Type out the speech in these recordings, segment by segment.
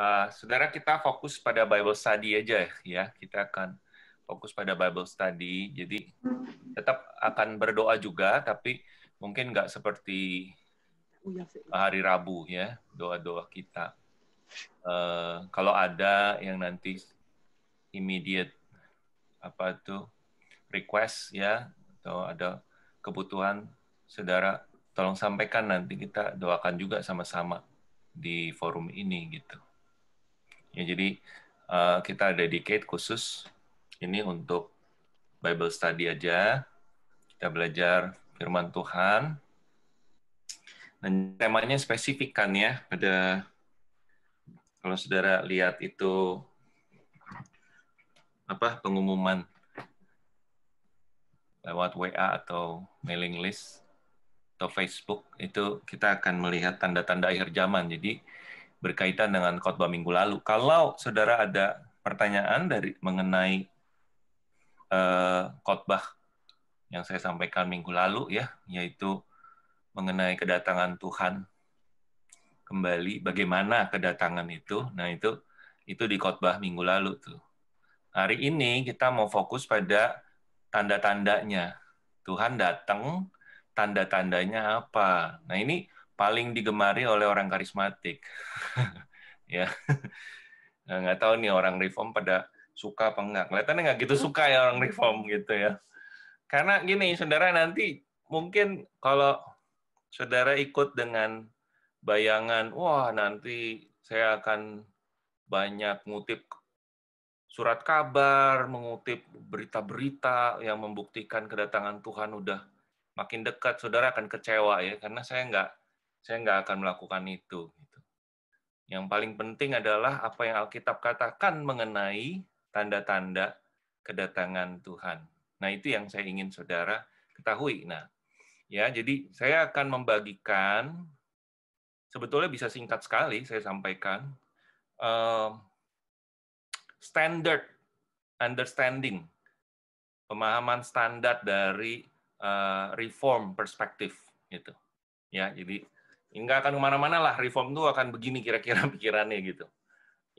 uh, saudara kita fokus pada Bible study aja ya. Kita akan fokus pada Bible study. Jadi tetap akan berdoa juga, tapi mungkin nggak seperti hari Rabu ya doa-doa kita. Uh, kalau ada yang nanti immediate apa tuh request ya atau ada kebutuhan saudara tolong sampaikan nanti kita doakan juga sama-sama di forum ini gitu. Ya jadi uh, kita dedicate khusus ini untuk Bible study aja. Kita belajar firman Tuhan. Dan temanya spesifik kan ya pada kalau saudara lihat itu apa pengumuman lewat WA atau mailing list atau Facebook itu kita akan melihat tanda-tanda akhir zaman. Jadi berkaitan dengan khotbah minggu lalu. Kalau saudara ada pertanyaan dari mengenai uh, khotbah yang saya sampaikan minggu lalu ya, yaitu mengenai kedatangan Tuhan kembali, bagaimana kedatangan itu. Nah, itu itu di khotbah minggu lalu tuh. Hari ini kita mau fokus pada tanda-tandanya. Tuhan datang tanda-tandanya apa. Nah ini paling digemari oleh orang karismatik. ya nah, nggak tahu nih orang reform pada suka apa enggak. Kelihatannya nggak gitu suka ya orang reform gitu ya. Karena gini, saudara nanti mungkin kalau saudara ikut dengan bayangan, wah nanti saya akan banyak ngutip surat kabar, mengutip berita-berita yang membuktikan kedatangan Tuhan udah makin dekat saudara akan kecewa ya karena saya nggak saya nggak akan melakukan itu gitu. Yang paling penting adalah apa yang Alkitab katakan mengenai tanda-tanda kedatangan Tuhan. Nah, itu yang saya ingin saudara ketahui. Nah, ya, jadi saya akan membagikan sebetulnya bisa singkat sekali saya sampaikan uh, standard understanding pemahaman standar dari uh, reform perspektif gitu ya jadi nggak akan ke mana-mana lah reform itu akan begini kira-kira pikirannya gitu.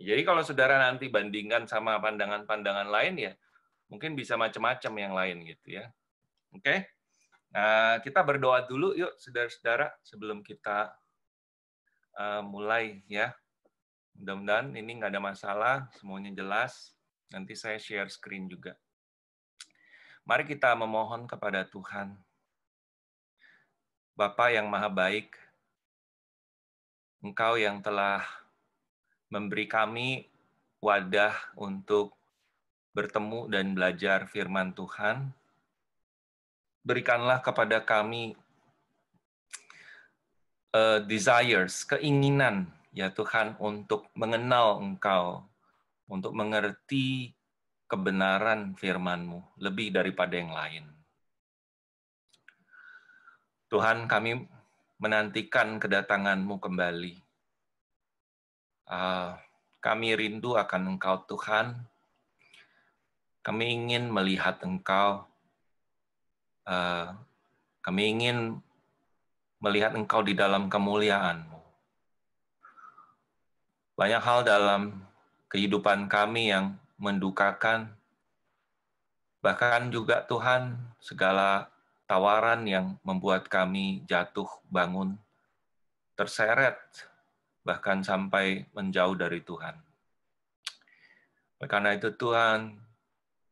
Jadi kalau saudara nanti bandingkan sama pandangan-pandangan lain ya mungkin bisa macam-macam yang lain gitu ya. Oke? Okay? nah kita berdoa dulu yuk saudara-saudara sebelum kita uh, mulai ya. Mudah-mudahan ini nggak ada masalah semuanya jelas. Nanti saya share screen juga. Mari kita memohon kepada Tuhan. Bapa yang maha baik, Engkau yang telah memberi kami wadah untuk bertemu dan belajar firman Tuhan. Berikanlah kepada kami uh, desires, keinginan ya Tuhan untuk mengenal Engkau, untuk mengerti kebenaran firman-Mu lebih daripada yang lain. Tuhan, kami menantikan kedatangan-Mu kembali. Uh, kami rindu akan Engkau, Tuhan. Kami ingin melihat Engkau. Uh, kami ingin melihat Engkau di dalam kemuliaan-Mu. Banyak hal dalam kehidupan kami yang mendukakan, bahkan juga Tuhan segala tawaran yang membuat kami jatuh bangun, terseret, bahkan sampai menjauh dari Tuhan. Karena itu Tuhan,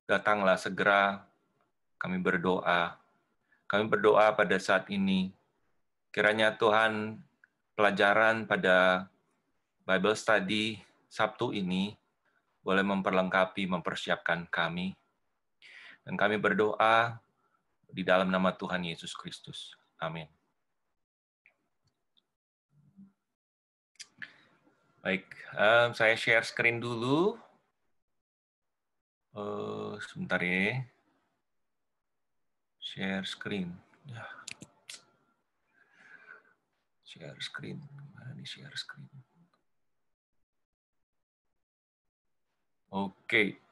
datanglah segera kami berdoa. Kami berdoa pada saat ini, kiranya Tuhan pelajaran pada Bible Study Sabtu ini boleh memperlengkapi, mempersiapkan kami. Dan kami berdoa di dalam nama Tuhan Yesus Kristus. Amin. Baik, um, saya share screen dulu. Uh, sebentar ya. Share screen. Ya. Share screen. Mana nih share screen? Oke. Ya.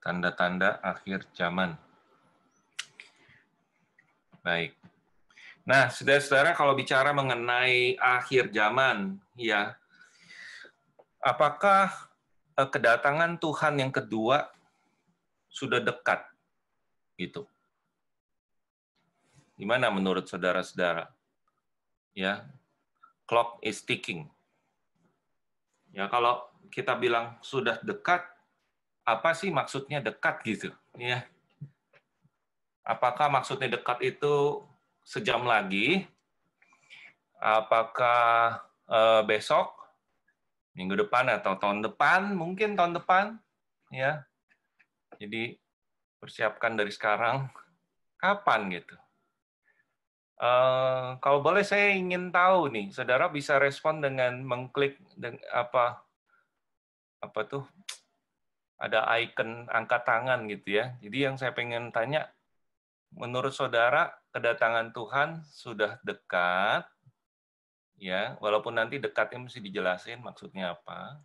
Tanda-tanda akhir zaman. baik. Nah, saudara-saudara kalau bicara mengenai akhir zaman, ya, apakah eh, kedatangan Tuhan yang kedua sudah dekat? Gitu. Gimana menurut saudara-saudara? Ya, clock is ticking. Ya, kalau kita bilang sudah dekat, apa sih maksudnya dekat gitu? Ya. Apakah maksudnya dekat itu sejam lagi? Apakah eh, besok, minggu depan atau tahun depan? Mungkin tahun depan, ya. Jadi persiapkan dari sekarang. Kapan gitu? Uh, kalau boleh saya ingin tahu nih, saudara bisa respon dengan mengklik apa apa tuh ada icon angkat tangan gitu ya. Jadi yang saya pengen tanya, menurut saudara kedatangan Tuhan sudah dekat, ya, walaupun nanti dekatnya mesti dijelasin maksudnya apa,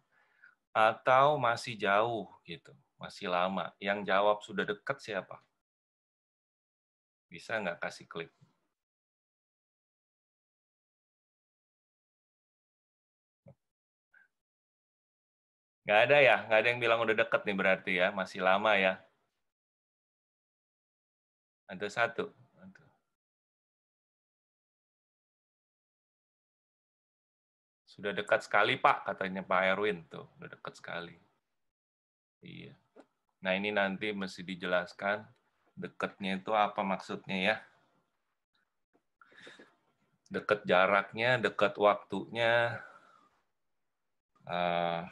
atau masih jauh gitu, masih lama. Yang jawab sudah dekat siapa? Bisa nggak kasih klik? Nggak ada ya? Nggak ada yang bilang udah deket nih berarti ya? Masih lama ya? Ada satu. Sudah dekat sekali Pak, katanya Pak Erwin tuh. Sudah dekat sekali. Iya. Nah ini nanti mesti dijelaskan dekatnya itu apa maksudnya ya. Dekat jaraknya, dekat waktunya. Uh,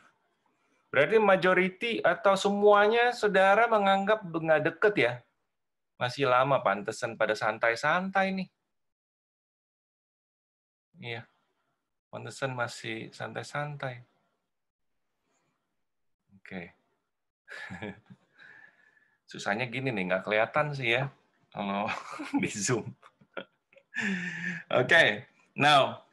Berarti majority atau semuanya saudara menganggap nggak deket ya? Masih lama pantesan pada santai-santai nih. Iya. Pantesan masih santai-santai. Oke. Susahnya gini nih, nggak kelihatan sih ya kalau di Zoom. Oke, okay. now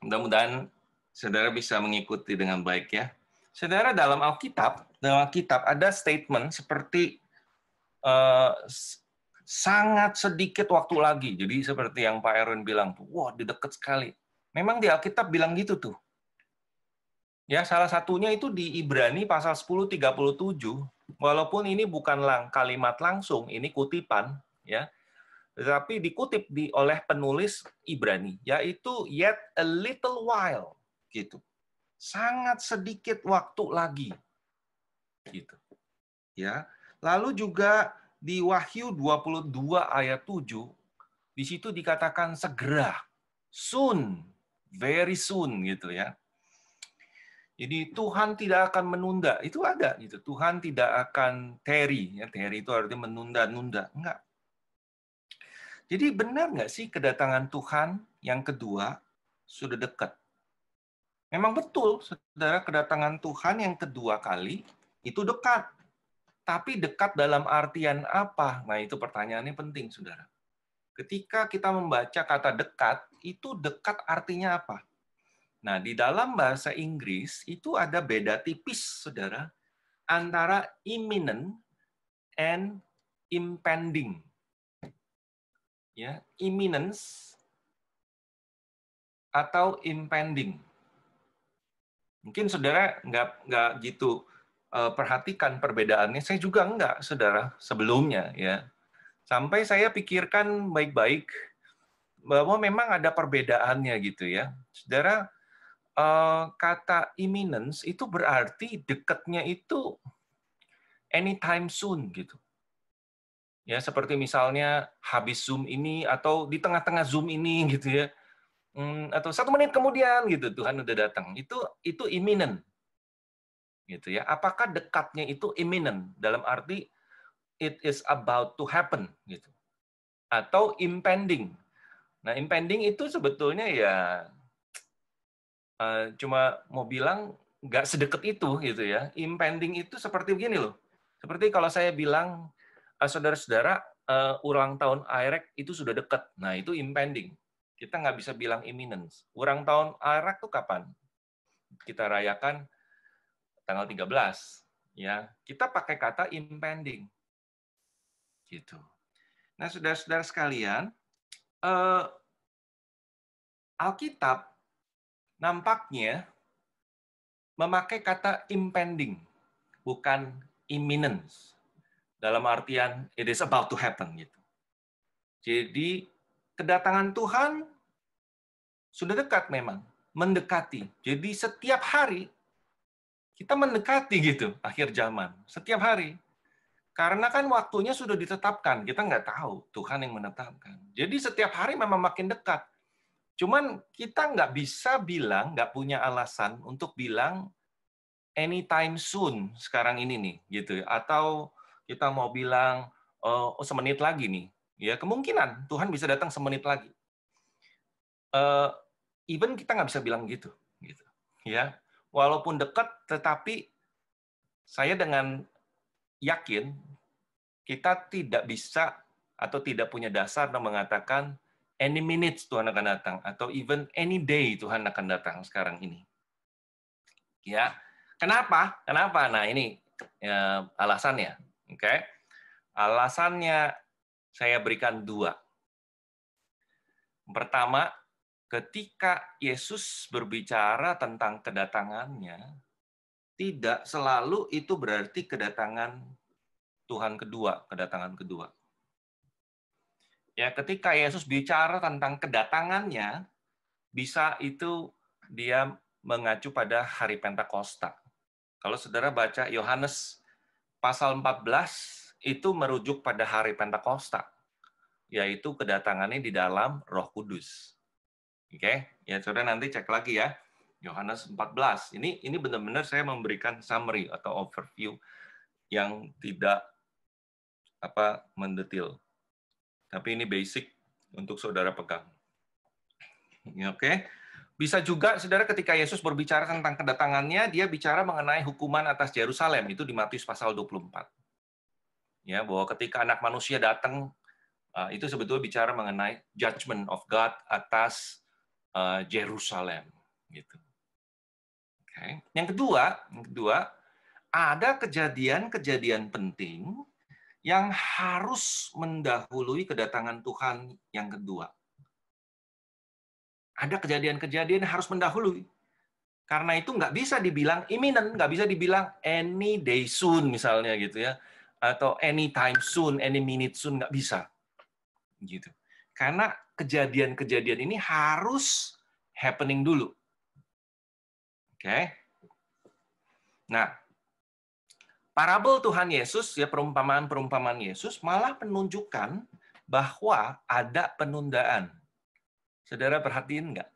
mudah-mudahan saudara bisa mengikuti dengan baik ya. Saudara dalam Alkitab, dalam Alkitab ada statement seperti uh, sangat sedikit waktu lagi. Jadi seperti yang Pak Erwin bilang, wah di dekat sekali. Memang di Alkitab bilang gitu tuh. Ya, salah satunya itu di Ibrani pasal 10:37. Walaupun ini bukan lang kalimat langsung, ini kutipan, ya. Tetapi dikutip di oleh penulis Ibrani, yaitu yet a little while gitu sangat sedikit waktu lagi. Gitu. Ya. Lalu juga di Wahyu 22 ayat 7 di situ dikatakan segera, soon, very soon gitu ya. Jadi Tuhan tidak akan menunda, itu ada gitu. Tuhan tidak akan teri, ya teri itu artinya menunda-nunda, enggak. Jadi benar nggak sih kedatangan Tuhan yang kedua sudah dekat? Memang betul, saudara, kedatangan Tuhan yang kedua kali itu dekat. Tapi dekat dalam artian apa? Nah, itu pertanyaannya penting, saudara. Ketika kita membaca kata dekat, itu dekat artinya apa? Nah, di dalam bahasa Inggris itu ada beda tipis, saudara, antara imminent and impending. Ya, imminence atau impending. Mungkin saudara nggak nggak gitu uh, perhatikan perbedaannya. Saya juga nggak, saudara, sebelumnya ya. Sampai saya pikirkan baik-baik bahwa memang ada perbedaannya gitu ya. Saudara, uh, kata imminence itu berarti dekatnya itu anytime soon gitu. Ya, seperti misalnya habis Zoom ini atau di tengah-tengah Zoom ini gitu ya hmm, atau satu menit kemudian gitu Tuhan udah datang. Itu itu imminent. Gitu ya. Apakah dekatnya itu imminent? Dalam arti it is about to happen gitu. Atau impending. Nah impending itu sebetulnya ya uh, cuma mau bilang nggak sedekat itu gitu ya. Impending itu seperti begini loh. Seperti kalau saya bilang uh, saudara-saudara uh, ulang tahun IREC itu sudah dekat. Nah itu impending kita nggak bisa bilang imminence. Ulang tahun Arak tuh kapan? Kita rayakan tanggal 13. Ya, kita pakai kata impending. Gitu. Nah, saudara-saudara sekalian, uh, Alkitab nampaknya memakai kata impending, bukan imminence. Dalam artian it is about to happen gitu. Jadi kedatangan Tuhan sudah dekat memang, mendekati. Jadi setiap hari kita mendekati gitu akhir zaman, setiap hari. Karena kan waktunya sudah ditetapkan, kita nggak tahu Tuhan yang menetapkan. Jadi setiap hari memang makin dekat. Cuman kita nggak bisa bilang, nggak punya alasan untuk bilang anytime soon sekarang ini nih, gitu. Atau kita mau bilang oh, semenit lagi nih, ya kemungkinan Tuhan bisa datang semenit lagi. Uh, even kita nggak bisa bilang gitu, gitu. Ya, walaupun dekat, tetapi saya dengan yakin kita tidak bisa atau tidak punya dasar untuk mengatakan any minutes Tuhan akan datang atau even any day Tuhan akan datang sekarang ini. Ya, kenapa? Kenapa? Nah ini ya, alasannya. Oke, okay? alasannya saya berikan dua. Pertama, ketika Yesus berbicara tentang kedatangannya, tidak selalu itu berarti kedatangan Tuhan kedua, kedatangan kedua. Ya, ketika Yesus bicara tentang kedatangannya, bisa itu dia mengacu pada hari Pentakosta. Kalau saudara baca Yohanes pasal 14 itu merujuk pada hari Pentakosta, yaitu kedatangannya di dalam Roh Kudus. Oke, ya saudara nanti cek lagi ya. Yohanes 14. Ini ini benar-benar saya memberikan summary atau overview yang tidak apa mendetil. Tapi ini basic untuk saudara pegang. Ya, Oke. Okay. Bisa juga saudara ketika Yesus berbicara tentang kedatangannya, dia bicara mengenai hukuman atas Yerusalem itu di Matius pasal 24. Ya, bahwa ketika anak manusia datang uh, itu sebetulnya bicara mengenai judgment of God atas Jerusalem gitu. Okay. Yang kedua, yang kedua ada kejadian-kejadian penting yang harus mendahului kedatangan Tuhan yang kedua. Ada kejadian-kejadian harus mendahului. Karena itu nggak bisa dibilang imminent, nggak bisa dibilang any day soon misalnya gitu ya, atau any time soon, any minute soon nggak bisa, gitu. Karena kejadian-kejadian ini harus happening dulu. Oke. Okay? Nah, parabel Tuhan Yesus ya perumpamaan-perumpamaan Yesus malah menunjukkan bahwa ada penundaan. Saudara perhatiin nggak?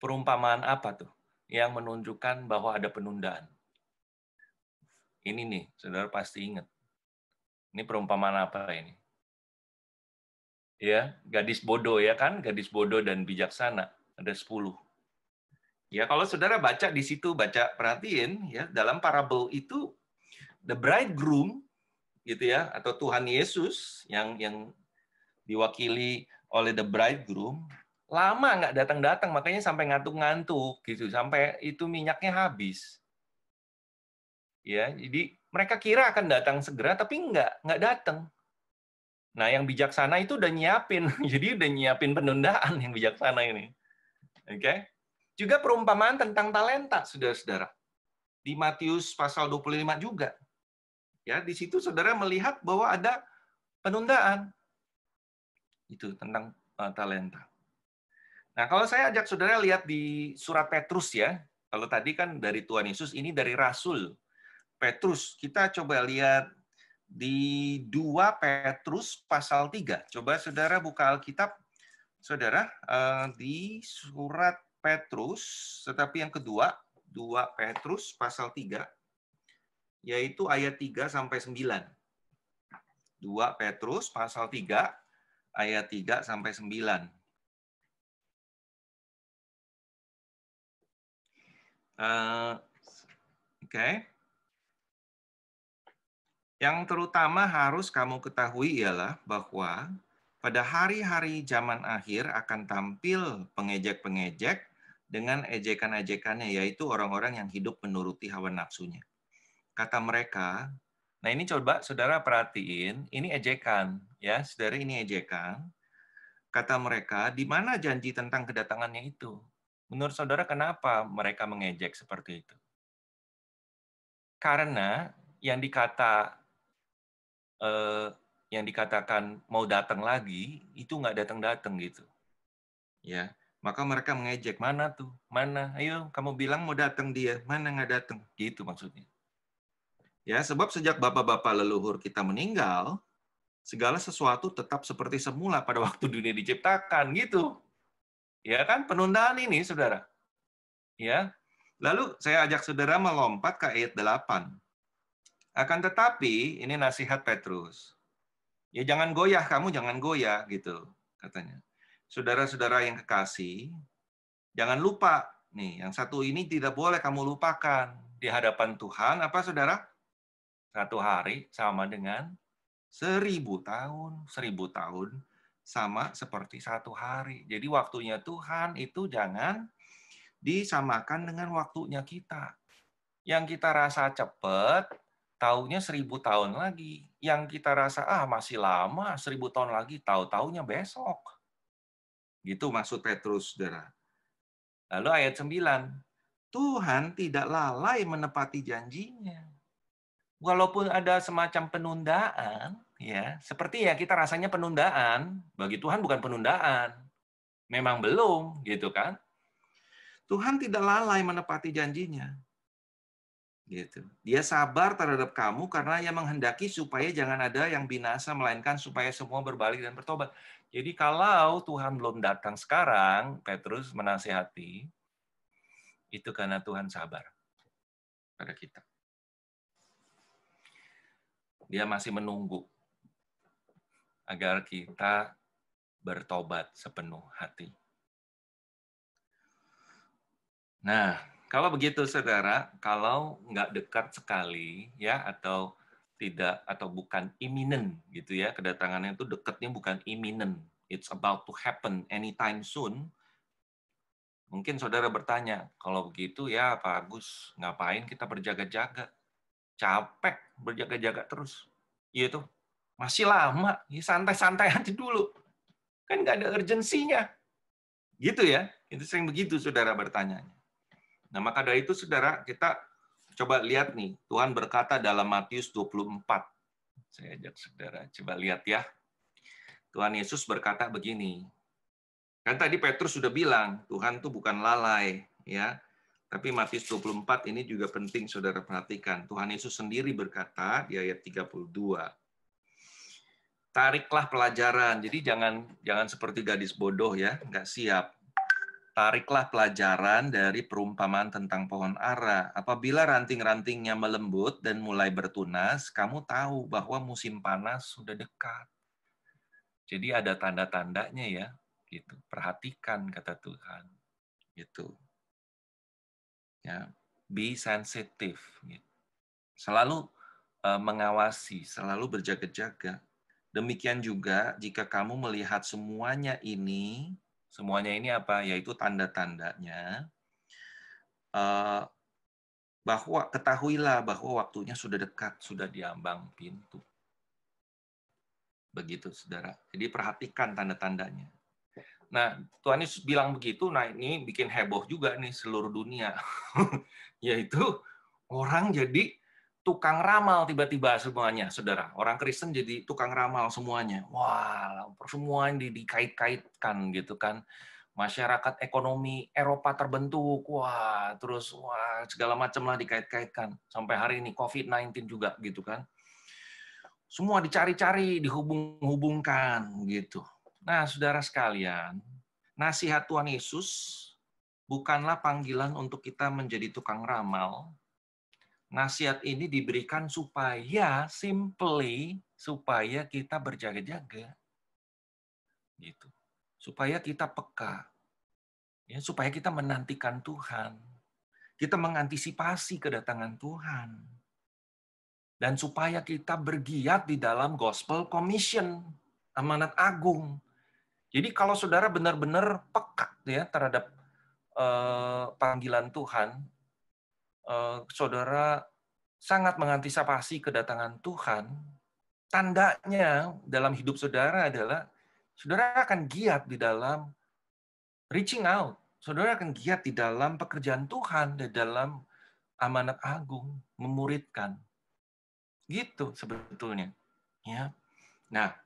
Perumpamaan apa tuh yang menunjukkan bahwa ada penundaan? Ini nih, saudara pasti ingat. Ini perumpamaan apa ini? Ya, gadis bodoh ya kan? Gadis bodoh dan bijaksana. Ada 10. Ya, kalau saudara baca di situ, baca perhatiin ya, dalam parabel itu the bridegroom gitu ya atau Tuhan Yesus yang yang diwakili oleh the bridegroom lama nggak datang-datang makanya sampai ngantuk-ngantuk gitu sampai itu minyaknya habis ya jadi mereka kira akan datang segera tapi nggak nggak datang nah yang bijaksana itu udah nyiapin jadi udah nyiapin penundaan yang bijaksana ini oke okay? juga perumpamaan tentang talenta saudara-saudara di Matius pasal 25 juga Ya, di situ saudara melihat bahwa ada penundaan. Itu tentang uh, talenta. Nah, kalau saya ajak saudara lihat di surat Petrus ya. Kalau tadi kan dari Tuhan Yesus, ini dari Rasul Petrus. Kita coba lihat di 2 Petrus pasal 3. Coba saudara buka Alkitab. Saudara, uh, di surat Petrus, tetapi yang kedua, 2 Petrus pasal 3 yaitu ayat 3 sampai 9. 2 Petrus pasal 3 ayat 3 sampai 9. Uh, Oke. Okay. Yang terutama harus kamu ketahui ialah bahwa pada hari-hari zaman akhir akan tampil pengejek-pengejek dengan ejekan-ejekannya, yaitu orang-orang yang hidup menuruti hawa nafsunya kata mereka, nah ini coba saudara perhatiin, ini ejekan, ya, saudara ini ejekan. kata mereka, di mana janji tentang kedatangannya itu? Menurut saudara, kenapa mereka mengejek seperti itu? Karena yang dikata eh, yang dikatakan mau datang lagi itu nggak datang-datang gitu, ya. Maka mereka mengejek mana tuh, mana? Ayo, kamu bilang mau datang dia, mana nggak datang? Gitu maksudnya. Ya, sebab sejak bapak-bapak leluhur kita meninggal, segala sesuatu tetap seperti semula pada waktu dunia diciptakan gitu. Ya kan penundaan ini Saudara. Ya. Lalu saya ajak Saudara melompat ke ayat 8. Akan tetapi ini nasihat Petrus. Ya jangan goyah kamu jangan goyah gitu katanya. Saudara-saudara yang kekasih, jangan lupa nih yang satu ini tidak boleh kamu lupakan di hadapan Tuhan apa Saudara? Satu hari sama dengan seribu tahun. Seribu tahun sama seperti satu hari. Jadi waktunya Tuhan itu jangan disamakan dengan waktunya kita. Yang kita rasa cepat, taunya seribu tahun lagi. Yang kita rasa, ah masih lama, seribu tahun lagi, tahu-taunya besok. Gitu maksud Petrus, saudara. Lalu ayat 9, Tuhan tidak lalai menepati janjinya walaupun ada semacam penundaan, ya, seperti ya kita rasanya penundaan, bagi Tuhan bukan penundaan. Memang belum, gitu kan? Tuhan tidak lalai menepati janjinya. Gitu. Dia sabar terhadap kamu karena ia menghendaki supaya jangan ada yang binasa melainkan supaya semua berbalik dan bertobat. Jadi kalau Tuhan belum datang sekarang, Petrus menasihati itu karena Tuhan sabar pada kita. Dia masih menunggu agar kita bertobat sepenuh hati. Nah, kalau begitu saudara, kalau nggak dekat sekali ya atau tidak atau bukan imminent gitu ya kedatangannya itu dekatnya bukan imminent it's about to happen anytime soon mungkin saudara bertanya kalau begitu ya Pak Agus ngapain kita berjaga-jaga capek berjaga-jaga terus. Iya tuh, masih lama, ya santai-santai aja dulu. Kan nggak ada urgensinya. Gitu ya, itu sering begitu saudara bertanya. Nah maka dari itu saudara, kita coba lihat nih, Tuhan berkata dalam Matius 24. Saya ajak saudara, coba lihat ya. Tuhan Yesus berkata begini, kan tadi Petrus sudah bilang, Tuhan tuh bukan lalai, ya tapi Matius 24 ini juga penting saudara perhatikan. Tuhan Yesus sendiri berkata di ayat 32. Tariklah pelajaran. Jadi jangan jangan seperti gadis bodoh ya, nggak siap. Tariklah pelajaran dari perumpamaan tentang pohon ara. Apabila ranting-rantingnya melembut dan mulai bertunas, kamu tahu bahwa musim panas sudah dekat. Jadi ada tanda-tandanya ya, gitu. Perhatikan kata Tuhan. Gitu ya be sensitive gitu. selalu uh, mengawasi selalu berjaga-jaga demikian juga jika kamu melihat semuanya ini semuanya ini apa? Yaitu tanda-tandanya uh, bahwa ketahuilah bahwa waktunya sudah dekat sudah diambang pintu. Begitu saudara. Jadi perhatikan tanda-tandanya. Nah, Tuhan Yesus bilang begitu, nah ini bikin heboh juga nih seluruh dunia. Yaitu orang jadi tukang ramal tiba-tiba semuanya, saudara. Orang Kristen jadi tukang ramal semuanya. Wah, semua ini dikait-kaitkan gitu kan. Masyarakat ekonomi Eropa terbentuk, wah, terus wah segala macam lah dikait-kaitkan. Sampai hari ini COVID-19 juga gitu kan. Semua dicari-cari, dihubung-hubungkan gitu. Nah, saudara sekalian, nasihat Tuhan Yesus bukanlah panggilan untuk kita menjadi tukang ramal. Nasihat ini diberikan supaya simply supaya kita berjaga-jaga. Gitu. Supaya kita peka. Ya, supaya kita menantikan Tuhan. Kita mengantisipasi kedatangan Tuhan. Dan supaya kita bergiat di dalam gospel commission, amanat agung jadi kalau saudara benar-benar peka ya terhadap uh, panggilan Tuhan, uh, saudara sangat mengantisipasi kedatangan Tuhan. Tandanya dalam hidup saudara adalah saudara akan giat di dalam reaching out. Saudara akan giat di dalam pekerjaan Tuhan, di dalam amanat agung, memuridkan. Gitu sebetulnya. Ya. Nah,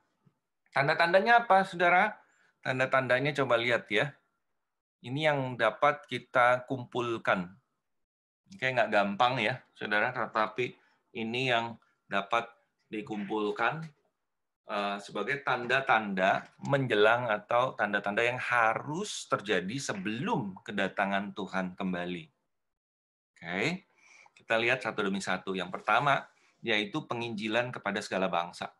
tanda-tandanya apa, saudara? Tanda-tandanya coba lihat ya. Ini yang dapat kita kumpulkan. Oke, nggak gampang ya, saudara, tetapi ini yang dapat dikumpulkan uh, sebagai tanda-tanda menjelang atau tanda-tanda yang harus terjadi sebelum kedatangan Tuhan kembali. Oke, kita lihat satu demi satu. Yang pertama yaitu penginjilan kepada segala bangsa.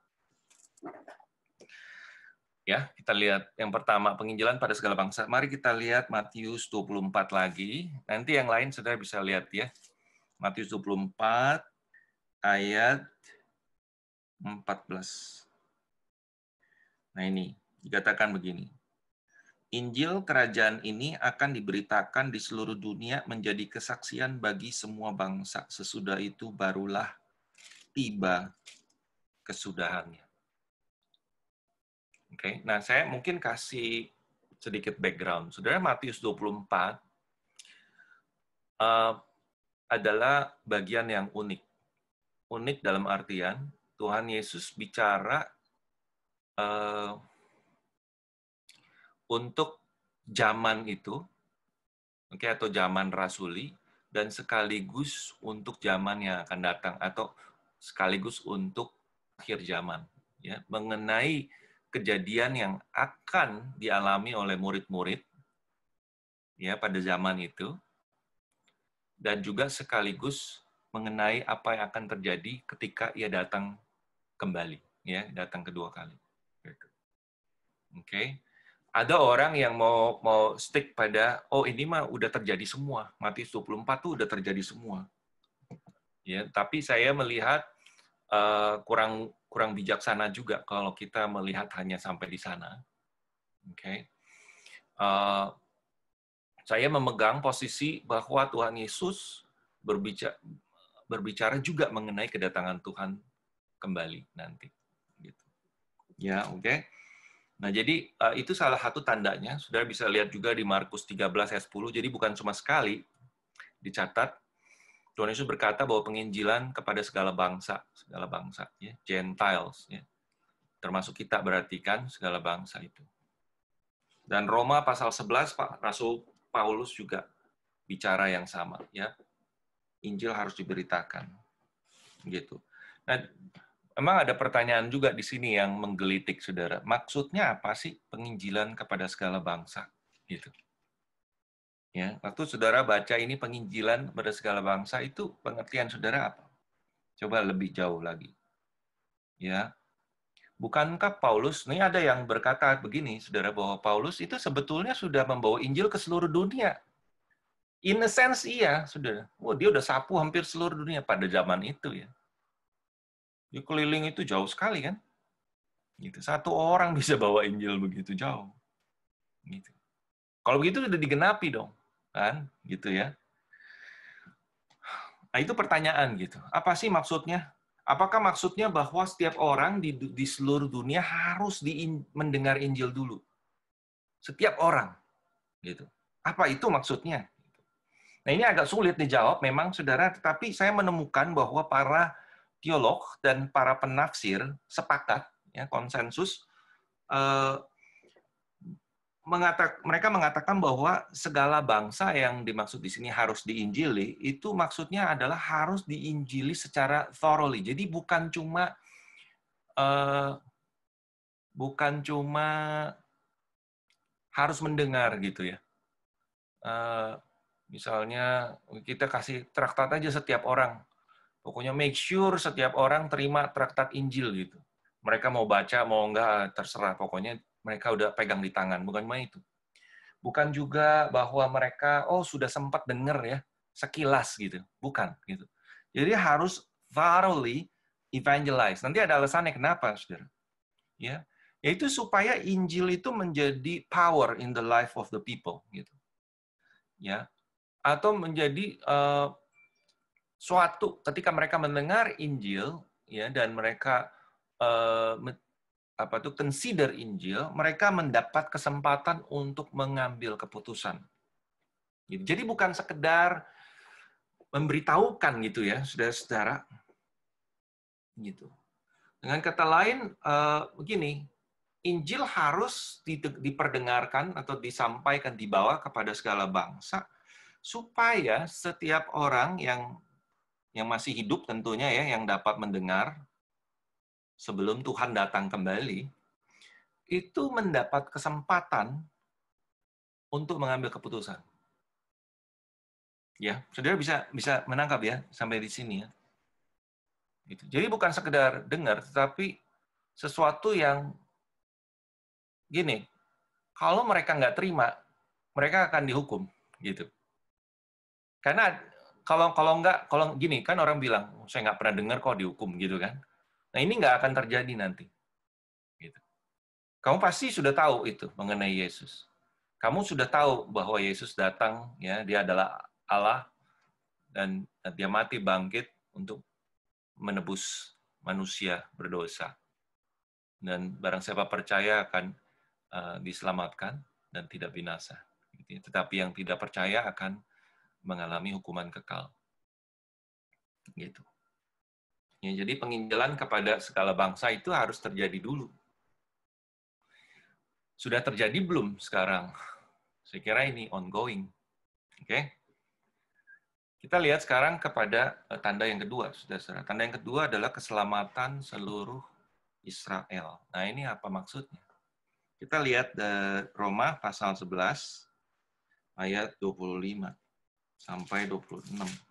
Ya, kita lihat yang pertama penginjilan pada segala bangsa. Mari kita lihat Matius 24 lagi. Nanti yang lain Saudara bisa lihat ya. Matius 24 ayat 14. Nah ini, dikatakan begini. Injil kerajaan ini akan diberitakan di seluruh dunia menjadi kesaksian bagi semua bangsa. Sesudah itu barulah tiba kesudahannya. Okay. nah saya mungkin kasih sedikit background. Saudara Matius 24 uh, eh, adalah bagian yang unik. Unik dalam artian Tuhan Yesus bicara uh, untuk zaman itu, oke okay, atau zaman rasuli, dan sekaligus untuk zaman yang akan datang atau sekaligus untuk akhir zaman ya mengenai kejadian yang akan dialami oleh murid-murid ya pada zaman itu dan juga sekaligus mengenai apa yang akan terjadi ketika ia datang kembali ya datang kedua kali gitu. oke okay. ada orang yang mau mau stick pada oh ini mah udah terjadi semua Matius 24 tuh udah terjadi semua ya tapi saya melihat uh, kurang kurang bijaksana juga kalau kita melihat hanya sampai di sana oke okay. uh, saya memegang posisi bahwa Tuhan Yesus berbicara berbicara juga mengenai kedatangan Tuhan kembali nanti gitu ya oke okay. Nah, jadi uh, itu salah satu tandanya. Saudara bisa lihat juga di Markus 13 ayat 10. Jadi bukan cuma sekali dicatat, Tuhan Yesus berkata bahwa penginjilan kepada segala bangsa, segala bangsa, ya, Gentiles, ya. termasuk kita berarti kan segala bangsa itu. Dan Roma pasal 11, Pak Rasul Paulus juga bicara yang sama, ya. Injil harus diberitakan, gitu. Nah, memang ada pertanyaan juga di sini yang menggelitik, saudara. Maksudnya apa sih penginjilan kepada segala bangsa, gitu? Ya, waktu saudara baca ini penginjilan pada segala bangsa itu pengertian saudara apa? Coba lebih jauh lagi. Ya. Bukankah Paulus, ini ada yang berkata begini, saudara, bahwa Paulus itu sebetulnya sudah membawa Injil ke seluruh dunia. In a sense, iya, saudara. Wah, dia udah sapu hampir seluruh dunia pada zaman itu ya. Dia keliling itu jauh sekali kan? Gitu. Satu orang bisa bawa Injil begitu jauh. Gitu. Kalau begitu udah digenapi dong kan gitu ya. Nah itu pertanyaan gitu. Apa sih maksudnya? Apakah maksudnya bahwa setiap orang di, di seluruh dunia harus di, mendengar Injil dulu? Setiap orang gitu. Apa itu maksudnya? Nah ini agak sulit dijawab memang saudara tetapi saya menemukan bahwa para teolog dan para penafsir sepakat ya konsensus eh, mengatak, mereka mengatakan bahwa segala bangsa yang dimaksud di sini harus diinjili itu maksudnya adalah harus diinjili secara thoroughly. Jadi bukan cuma uh, bukan cuma harus mendengar gitu ya. Uh, misalnya kita kasih traktat aja setiap orang. Pokoknya make sure setiap orang terima traktat Injil gitu. Mereka mau baca mau enggak terserah. Pokoknya mereka udah pegang di tangan, bukan cuma itu. Bukan juga bahwa mereka oh sudah sempat dengar ya sekilas gitu, bukan gitu. Jadi harus thoroughly evangelize. Nanti ada alasannya kenapa, Saudara. Ya, yaitu supaya Injil itu menjadi power in the life of the people gitu. Ya. Atau menjadi uh, suatu ketika mereka mendengar Injil ya dan mereka uh, apa tuh consider Injil, mereka mendapat kesempatan untuk mengambil keputusan. Gitu. Jadi bukan sekedar memberitahukan gitu ya, saudara-saudara. Gitu. Dengan kata lain, uh, begini, Injil harus diperdengarkan atau disampaikan, dibawa kepada segala bangsa, supaya setiap orang yang yang masih hidup tentunya ya, yang dapat mendengar sebelum Tuhan datang kembali, itu mendapat kesempatan untuk mengambil keputusan. Ya, saudara bisa bisa menangkap ya sampai di sini ya. Gitu. Jadi bukan sekedar dengar, tetapi sesuatu yang gini, kalau mereka nggak terima, mereka akan dihukum, gitu. Karena kalau kalau nggak, kalau gini kan orang bilang, saya nggak pernah dengar kok dihukum, gitu kan. Nah ini nggak akan terjadi nanti. Gitu. Kamu pasti sudah tahu itu mengenai Yesus. Kamu sudah tahu bahwa Yesus datang, ya dia adalah Allah dan dia mati bangkit untuk menebus manusia berdosa. Dan barang siapa percaya akan uh, diselamatkan dan tidak binasa. Gitu ya. Tetapi yang tidak percaya akan mengalami hukuman kekal. Gitu. Ya, jadi penginjilan kepada segala bangsa itu harus terjadi dulu. Sudah terjadi belum sekarang? Saya kira ini ongoing. Oke. Kita lihat sekarang kepada eh, tanda yang kedua, saudara. Tanda yang kedua adalah keselamatan seluruh Israel. Nah, ini apa maksudnya? Kita lihat di Roma pasal 11 ayat 25 sampai 26.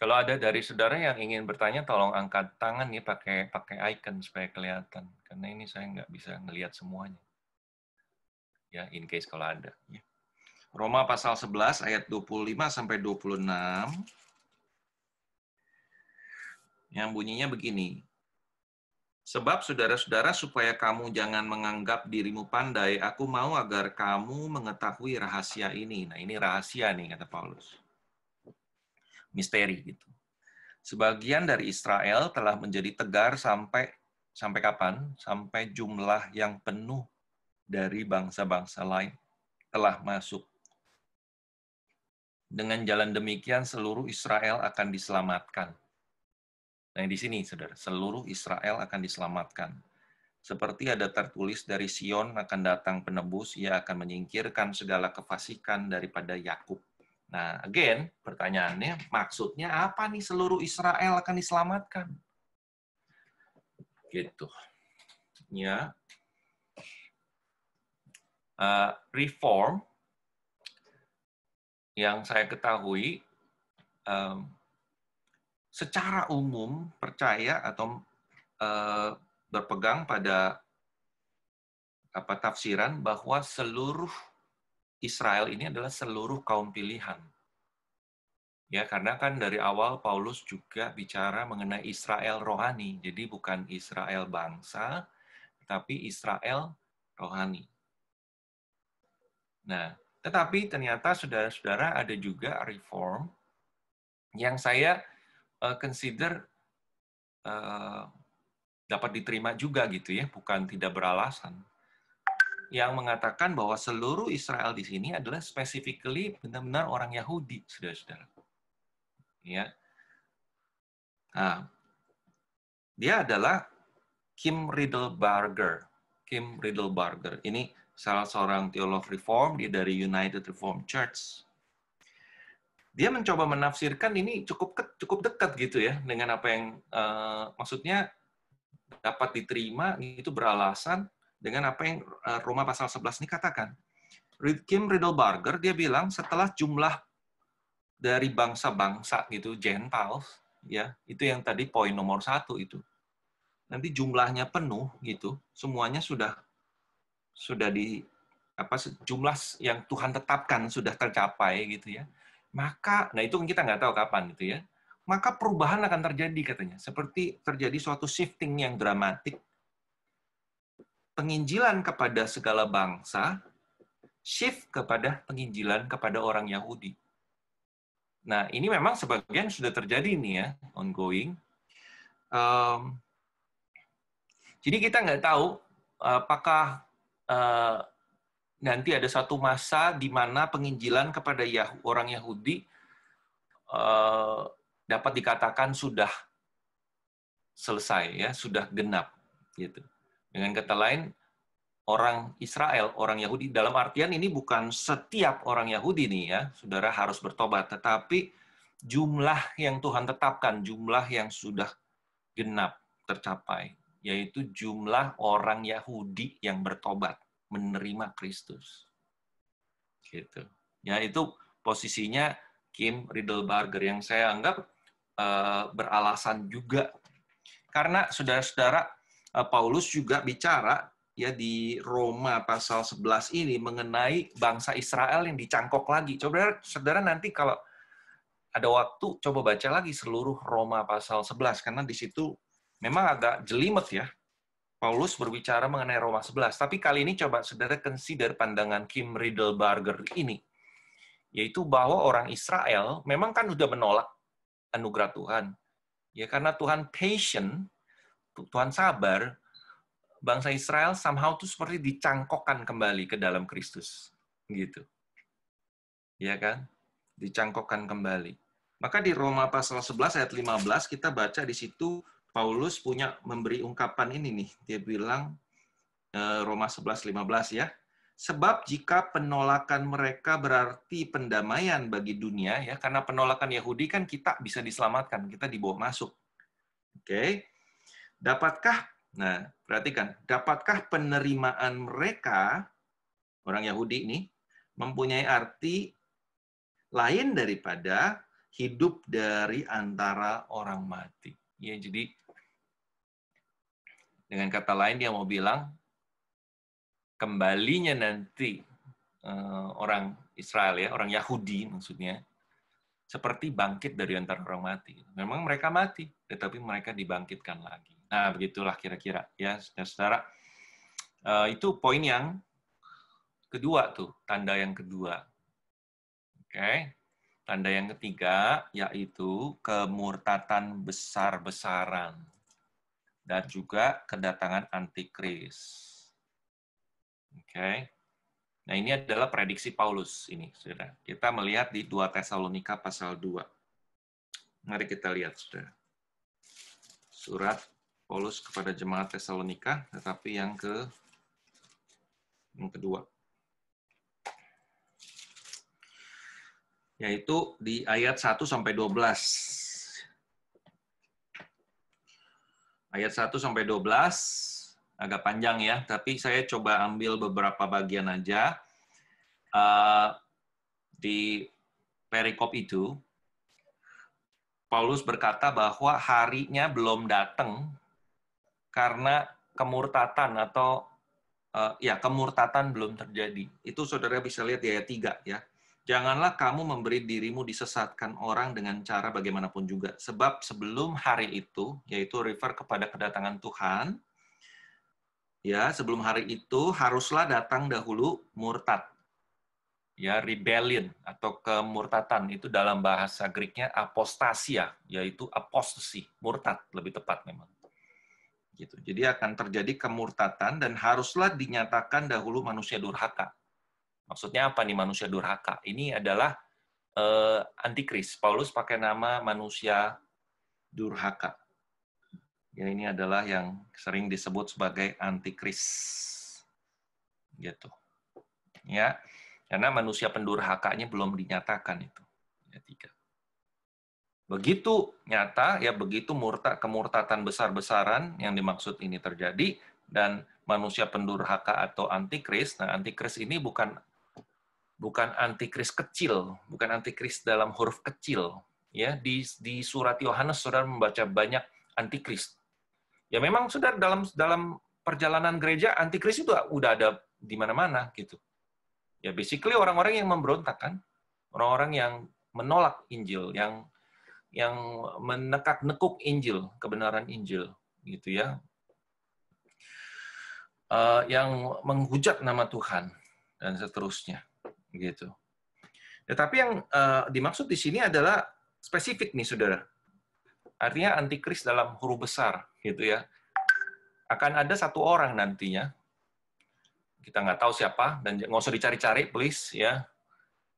Kalau ada dari saudara yang ingin bertanya, tolong angkat tangan nih pakai pakai icon supaya kelihatan. Karena ini saya nggak bisa ngelihat semuanya ya in case kalau ada ya. Roma pasal 11 ayat 25 sampai 26 yang bunyinya begini. Sebab saudara-saudara supaya kamu jangan menganggap dirimu pandai, aku mau agar kamu mengetahui rahasia ini. Nah, ini rahasia nih kata Paulus. Misteri gitu. Sebagian dari Israel telah menjadi tegar sampai sampai kapan? Sampai jumlah yang penuh dari bangsa-bangsa lain telah masuk. Dengan jalan demikian seluruh Israel akan diselamatkan. Nah, di sini Saudara, seluruh Israel akan diselamatkan. Seperti ada tertulis dari Sion akan datang penebus, ia akan menyingkirkan segala kefasikan daripada Yakub. Nah, again, pertanyaannya, maksudnya apa nih seluruh Israel akan diselamatkan? Gitu. Ya, uh, reform yang saya ketahui um, secara umum percaya atau uh, berpegang pada apa tafsiran bahwa seluruh Israel ini adalah seluruh kaum pilihan. Ya, karena kan dari awal Paulus juga bicara mengenai Israel rohani. Jadi bukan Israel bangsa, tapi Israel rohani. Nah, tetapi ternyata saudara-saudara ada juga reform yang saya uh, consider uh, dapat diterima juga gitu ya, bukan tidak beralasan. Yang mengatakan bahwa seluruh Israel di sini adalah specifically benar-benar orang Yahudi, saudara-saudara. Ya. Nah, dia adalah Kim Riddlebarger. Kim Riddlebarger. Ini salah seorang teolog reform, dia dari United Reformed Church. Dia mencoba menafsirkan ini cukup cukup dekat gitu ya dengan apa yang uh, maksudnya dapat diterima itu beralasan dengan apa yang uh, Roma pasal 11 ini katakan. Kim Riddlebarger dia bilang setelah jumlah dari bangsa-bangsa gitu Gentiles ya itu yang tadi poin nomor satu itu. Nanti jumlahnya penuh gitu semuanya sudah sudah di apa jumlah yang Tuhan tetapkan sudah tercapai gitu ya. Maka nah itu kita nggak tahu kapan gitu ya. Maka perubahan akan terjadi katanya. Seperti terjadi suatu shifting yang dramatik penginjilan kepada segala bangsa shift kepada penginjilan kepada orang Yahudi Nah, ini memang sebagian sudah terjadi nih ya, ongoing. Um, jadi kita nggak tahu apakah uh, nanti ada satu masa di mana penginjilan kepada Yah orang Yahudi uh, dapat dikatakan sudah selesai ya, sudah genap gitu. Dengan kata lain, orang Israel, orang Yahudi, dalam artian ini bukan setiap orang Yahudi nih ya, saudara harus bertobat, tetapi jumlah yang Tuhan tetapkan, jumlah yang sudah genap tercapai, yaitu jumlah orang Yahudi yang bertobat, menerima Kristus. Gitu. Ya, itu posisinya Kim Riddlebarger yang saya anggap uh, beralasan juga. Karena saudara-saudara, Paulus juga bicara ya di Roma pasal 11 ini mengenai bangsa Israel yang dicangkok lagi. Coba saudara nanti kalau ada waktu coba baca lagi seluruh Roma pasal 11 karena di situ memang agak jelimet ya. Paulus berbicara mengenai Roma 11, tapi kali ini coba saudara consider pandangan Kim Riddlebarger ini yaitu bahwa orang Israel memang kan sudah menolak anugerah Tuhan. Ya karena Tuhan patient, Tuhan sabar, bangsa Israel somehow tuh seperti dicangkokkan kembali ke dalam Kristus. Gitu. Ya kan? Dicangkokkan kembali. Maka di Roma pasal 11 ayat 15 kita baca di situ Paulus punya memberi ungkapan ini nih. Dia bilang eh, Roma 11 15 ya. Sebab jika penolakan mereka berarti pendamaian bagi dunia ya karena penolakan Yahudi kan kita bisa diselamatkan, kita dibawa masuk. Oke. Okay. Dapatkah Nah, perhatikan, dapatkah penerimaan mereka, orang Yahudi ini, mempunyai arti lain daripada hidup dari antara orang mati. Ya, jadi dengan kata lain dia mau bilang kembalinya nanti uh, orang Israel ya, orang Yahudi maksudnya, seperti bangkit dari antara orang mati. Memang mereka mati, tetapi mereka dibangkitkan lagi. Nah, begitulah kira-kira ya, saudara. Uh, itu poin yang kedua tuh, tanda yang kedua. Oke. Okay. Tanda yang ketiga yaitu kemurtatan besar-besaran dan juga kedatangan antikris. Oke. Okay. Nah, ini adalah prediksi Paulus ini, Saudara. Kita melihat di 2 Tesalonika pasal 2. Mari kita lihat, Saudara. Surat Paulus kepada jemaat Tesalonika, tetapi yang ke yang kedua. Yaitu di ayat 1 sampai 12. Ayat 1 sampai 12 agak panjang ya, tapi saya coba ambil beberapa bagian aja. Uh, di perikop itu, Paulus berkata bahwa harinya belum datang karena kemurtatan atau uh, ya kemurtatan belum terjadi. Itu saudara bisa lihat di ayat 3 ya. Janganlah kamu memberi dirimu disesatkan orang dengan cara bagaimanapun juga. Sebab sebelum hari itu, yaitu refer kepada kedatangan Tuhan, ya sebelum hari itu haruslah datang dahulu murtad ya rebellion atau kemurtatan itu dalam bahasa Greeknya apostasia yaitu apostasy murtad lebih tepat memang gitu jadi akan terjadi kemurtatan dan haruslah dinyatakan dahulu manusia durhaka maksudnya apa nih manusia durhaka ini adalah eh, antikris Paulus pakai nama manusia durhaka Ya ini adalah yang sering disebut sebagai antikris. Gitu. Ya. Karena manusia pendurhakanya belum dinyatakan itu. Ya, tiga. Begitu nyata, ya begitu murta, kemurtatan besar-besaran yang dimaksud ini terjadi, dan manusia pendurhaka atau antikris, nah antikris ini bukan bukan antikris kecil, bukan antikris dalam huruf kecil. Ya, di, di surat Yohanes saudara membaca banyak antikris ya memang sudah dalam dalam perjalanan gereja antikris itu udah ada di mana-mana gitu. Ya basically orang-orang yang memberontak kan, orang-orang yang menolak Injil, yang yang menekak-nekuk Injil, kebenaran Injil gitu ya. Uh, yang menghujat nama Tuhan dan seterusnya gitu. Tetapi ya, yang uh, dimaksud di sini adalah spesifik nih, saudara. Artinya antikris dalam huruf besar, gitu ya. Akan ada satu orang nantinya, kita nggak tahu siapa, dan nggak usah dicari-cari, please, ya.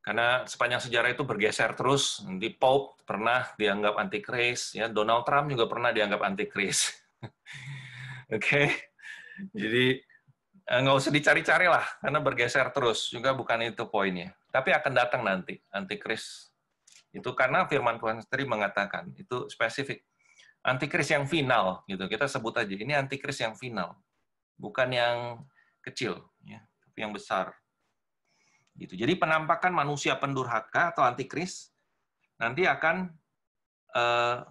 Karena sepanjang sejarah itu bergeser terus. Di Pope pernah dianggap antikris, ya. Donald Trump juga pernah dianggap antikris. Oke, okay? jadi eh, nggak usah dicari-cari lah, karena bergeser terus. Juga bukan itu poinnya. Tapi akan datang nanti antikris. Itu karena firman Tuhan sendiri mengatakan itu spesifik. Antikris yang final, gitu. Kita sebut aja ini antikris yang final, bukan yang kecil, ya, tapi yang besar. Gitu. Jadi penampakan manusia pendurhaka atau antikris nanti akan uh,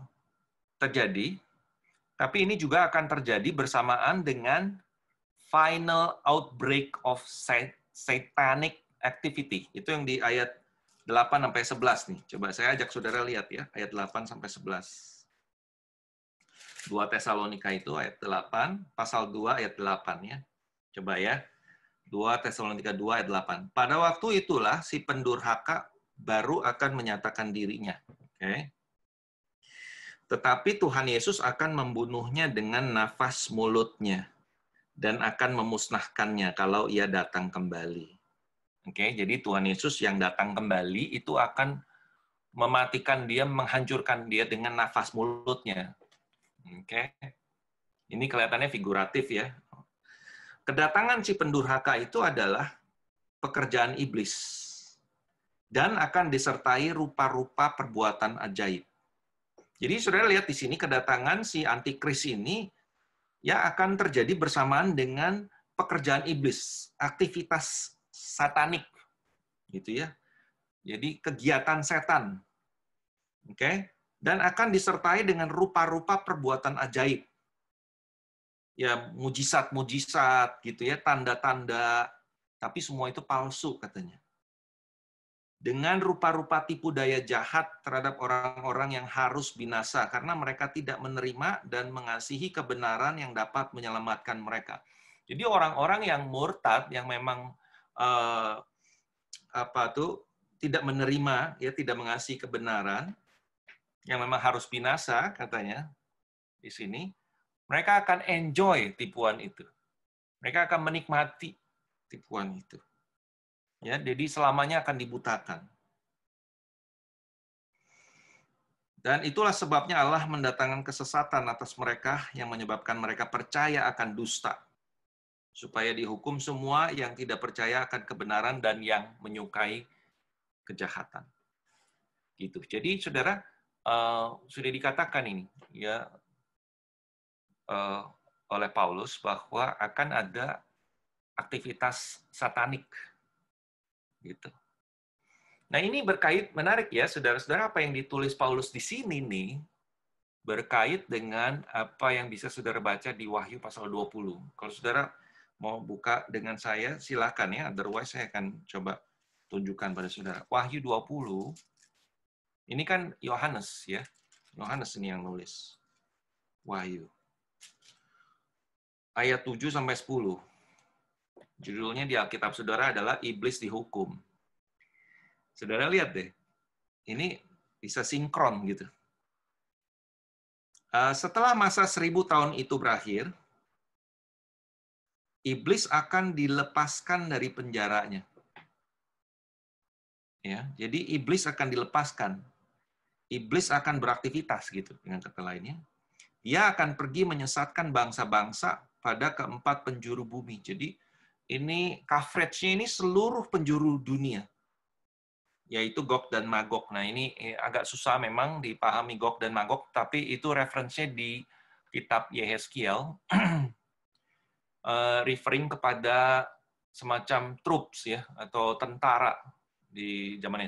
terjadi tapi ini juga akan terjadi bersamaan dengan final outbreak of satanic activity. Itu yang di ayat 8 sampai 11 nih. Coba saya ajak saudara lihat ya, ayat 8 sampai 11. 2 Tesalonika itu ayat 8, pasal 2 ayat 8 ya. Coba ya. 2 Tesalonika 2 ayat 8. Pada waktu itulah si pendurhaka baru akan menyatakan dirinya. Oke. Tetapi Tuhan Yesus akan membunuhnya dengan nafas mulutnya dan akan memusnahkannya kalau ia datang kembali. Oke, jadi Tuhan Yesus yang datang kembali itu akan mematikan dia, menghancurkan dia dengan nafas mulutnya. Oke. Ini kelihatannya figuratif ya. Kedatangan si pendurhaka itu adalah pekerjaan iblis dan akan disertai rupa-rupa perbuatan ajaib. Jadi saudara lihat di sini kedatangan si antikris ini ya akan terjadi bersamaan dengan pekerjaan iblis, aktivitas satanik. Gitu ya. Jadi kegiatan setan. Oke? Okay? Dan akan disertai dengan rupa-rupa perbuatan ajaib. Ya, mujizat-mujizat gitu ya, tanda-tanda, tapi semua itu palsu katanya dengan rupa-rupa tipu daya jahat terhadap orang-orang yang harus binasa karena mereka tidak menerima dan mengasihi kebenaran yang dapat menyelamatkan mereka. Jadi orang-orang yang murtad yang memang uh, apa tuh tidak menerima ya tidak mengasihi kebenaran yang memang harus binasa katanya di sini mereka akan enjoy tipuan itu. Mereka akan menikmati tipuan itu. Ya, jadi selamanya akan dibutakan. Dan itulah sebabnya Allah mendatangkan kesesatan atas mereka yang menyebabkan mereka percaya akan dusta. Supaya dihukum semua yang tidak percaya akan kebenaran dan yang menyukai kejahatan. Gitu. Jadi saudara, uh, sudah dikatakan ini ya uh, oleh Paulus bahwa akan ada aktivitas satanik gitu. Nah ini berkait menarik ya, saudara-saudara apa yang ditulis Paulus di sini nih berkait dengan apa yang bisa saudara baca di Wahyu pasal 20. Kalau saudara mau buka dengan saya, silakan ya. Otherwise saya akan coba tunjukkan pada saudara. Wahyu 20, ini kan Yohanes ya. Yohanes ini yang nulis. Wahyu. Ayat 7 sampai 10. Judulnya di Alkitab Saudara adalah Iblis dihukum. Saudara lihat deh, ini bisa sinkron gitu. Eh, setelah masa seribu tahun itu berakhir, iblis akan dilepaskan dari penjaranya. Ya, jadi iblis akan dilepaskan. Iblis akan beraktivitas gitu dengan kata lainnya. Dia akan pergi menyesatkan bangsa-bangsa pada keempat penjuru bumi. Jadi ini coverage-nya ini seluruh penjuru dunia yaitu Gog dan Magog. Nah, ini eh, agak susah memang dipahami Gog dan Magog, tapi itu referensinya di kitab Yehezkiel, uh, referring kepada semacam troops ya atau tentara di zaman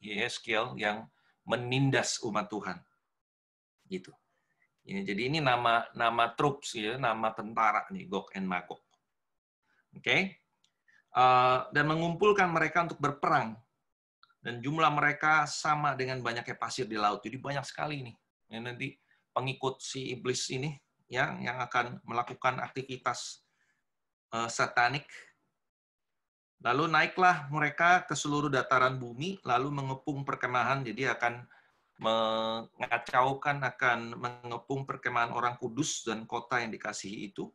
Yehezkiel yang menindas umat Tuhan. Gitu. Ya, jadi ini nama nama troops ya, nama tentara nih Gog and Magog. Oke. Okay? Uh, dan mengumpulkan mereka untuk berperang. Dan jumlah mereka sama dengan banyaknya pasir di laut. Jadi banyak sekali nih. Ya, nanti pengikut si iblis ini ya yang akan melakukan aktivitas uh, satanik Lalu naiklah mereka ke seluruh dataran bumi, lalu mengepung perkemahan, jadi akan mengacaukan, akan mengepung perkemahan orang kudus dan kota yang dikasihi itu.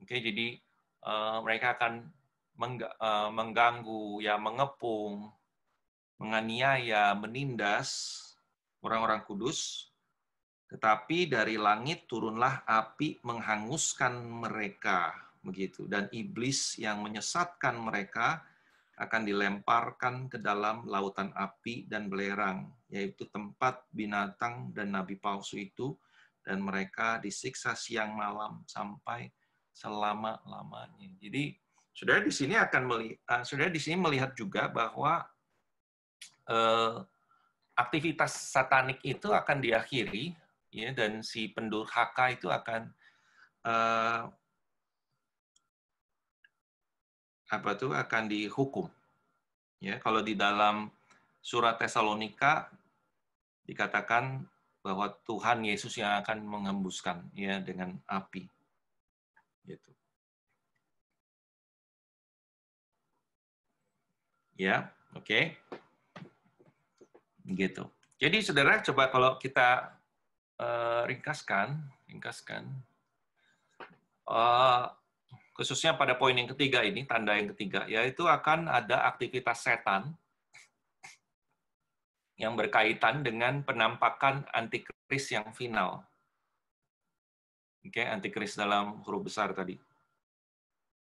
Oke, jadi uh, mereka akan uh, mengganggu, ya mengepung, menganiaya, menindas orang-orang kudus, tetapi dari langit turunlah api menghanguskan mereka begitu dan iblis yang menyesatkan mereka akan dilemparkan ke dalam lautan api dan belerang yaitu tempat binatang dan nabi palsu itu dan mereka disiksa siang malam sampai selama-lamanya. Jadi Saudara di sini akan melihat, uh, saudara di sini melihat juga bahwa uh, aktivitas satanik itu akan diakhiri ya dan si pendurhaka itu akan uh, apa tuh akan dihukum ya kalau di dalam surat Tesalonika dikatakan bahwa Tuhan Yesus yang akan mengembuskan ya dengan api gitu ya oke okay. gitu jadi saudara coba kalau kita uh, ringkaskan, ringkaskan. Uh, khususnya pada poin yang ketiga ini, tanda yang ketiga, yaitu akan ada aktivitas setan yang berkaitan dengan penampakan antikris yang final. Oke, antikris dalam huruf besar tadi.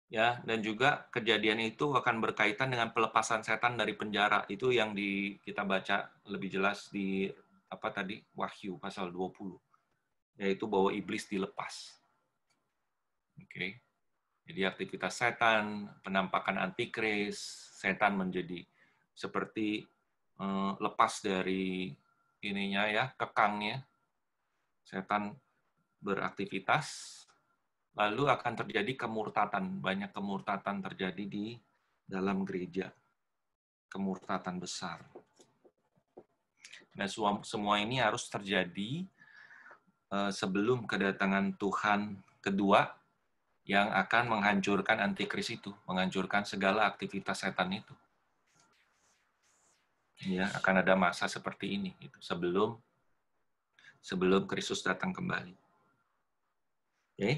Ya, dan juga kejadian itu akan berkaitan dengan pelepasan setan dari penjara. Itu yang di kita baca lebih jelas di apa tadi Wahyu pasal 20 yaitu bahwa iblis dilepas. Oke. Okay. Jadi aktivitas setan, penampakan antikris, setan menjadi seperti uh, lepas dari ininya ya, kekangnya. Setan beraktivitas lalu akan terjadi kemurtatan, banyak kemurtatan terjadi di dalam gereja. Kemurtatan besar. Nah, semua ini harus terjadi eh, sebelum kedatangan Tuhan kedua yang akan menghancurkan antikris itu, menghancurkan segala aktivitas setan itu. Ya, akan ada masa seperti ini itu sebelum sebelum Kristus datang kembali. Oke. Okay.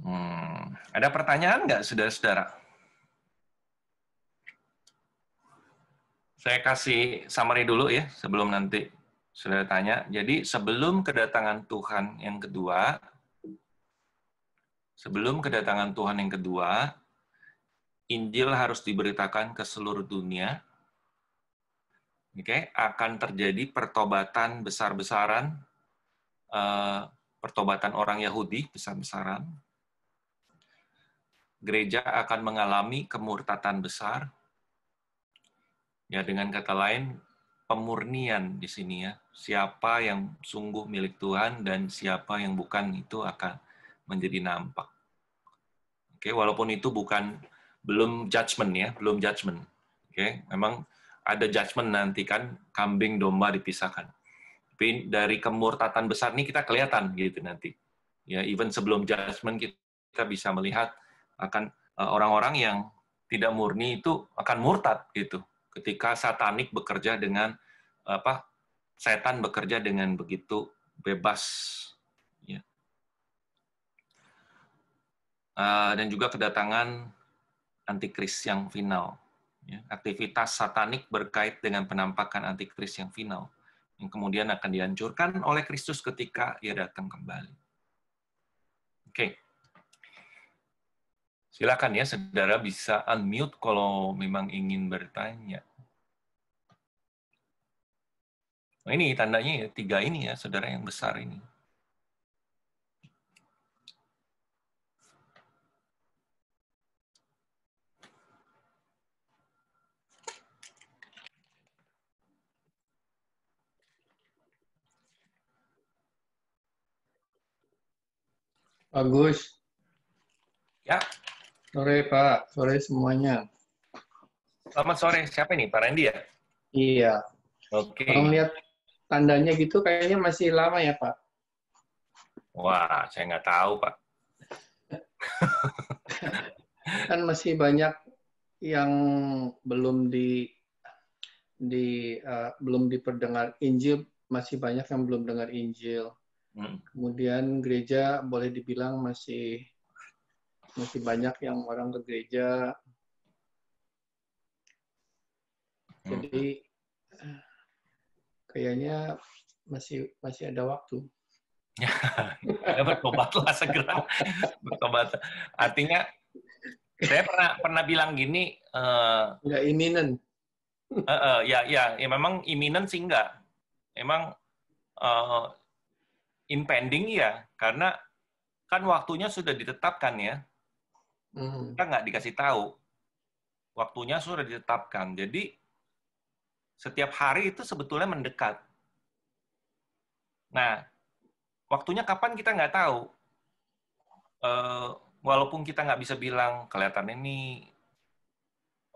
Hmm, ada pertanyaan nggak, saudara-saudara? Saya kasih summary dulu ya, sebelum nanti sudah tanya. Jadi sebelum kedatangan Tuhan yang kedua, sebelum kedatangan Tuhan yang kedua, Injil harus diberitakan ke seluruh dunia. Oke, okay? akan terjadi pertobatan besar-besaran, uh, pertobatan orang Yahudi besar-besaran. Gereja akan mengalami kemurtatan besar, Ya, dengan kata lain, pemurnian di sini ya. Siapa yang sungguh milik Tuhan dan siapa yang bukan itu akan menjadi nampak. Oke, walaupun itu bukan belum judgment ya, belum judgment. Oke, memang ada judgment nanti kan kambing domba dipisahkan. Tapi dari kemurtatan besar ini kita kelihatan gitu nanti. Ya, even sebelum judgment kita bisa melihat akan eh, orang-orang yang tidak murni itu akan murtad gitu ketika satanik bekerja dengan apa setan bekerja dengan begitu bebas ya. Uh, dan juga kedatangan antikris yang final ya. aktivitas satanik berkait dengan penampakan antikris yang final yang kemudian akan dihancurkan oleh Kristus ketika ia datang kembali oke okay. Silakan ya, saudara bisa unmute kalau memang ingin bertanya. Nah, ini tandanya ya, tiga ini ya, saudara yang besar ini. Bagus. Ya, Sore Pak, sore semuanya. Selamat sore, siapa ini? Pak Randy ya? Iya. Oke. Kalau melihat tandanya gitu kayaknya masih lama ya Pak? Wah, saya nggak tahu Pak. kan masih banyak yang belum di di uh, belum diperdengar Injil masih banyak yang belum dengar Injil. Hmm. Kemudian gereja boleh dibilang masih masih banyak yang orang ke gereja. Hmm. Jadi kayaknya masih masih ada waktu. ya, bertobatlah segera. Bertobat. Artinya saya pernah pernah bilang gini. Uh, nggak iminen. Uh, uh, ya, ya, ya memang iminen sih enggak. Emang uh, impending ya, karena kan waktunya sudah ditetapkan ya. Hmm. Kita nggak dikasih tahu. Waktunya sudah ditetapkan. Jadi setiap hari itu sebetulnya mendekat. Nah, waktunya kapan kita nggak tahu. Uh, walaupun kita nggak bisa bilang kelihatan ini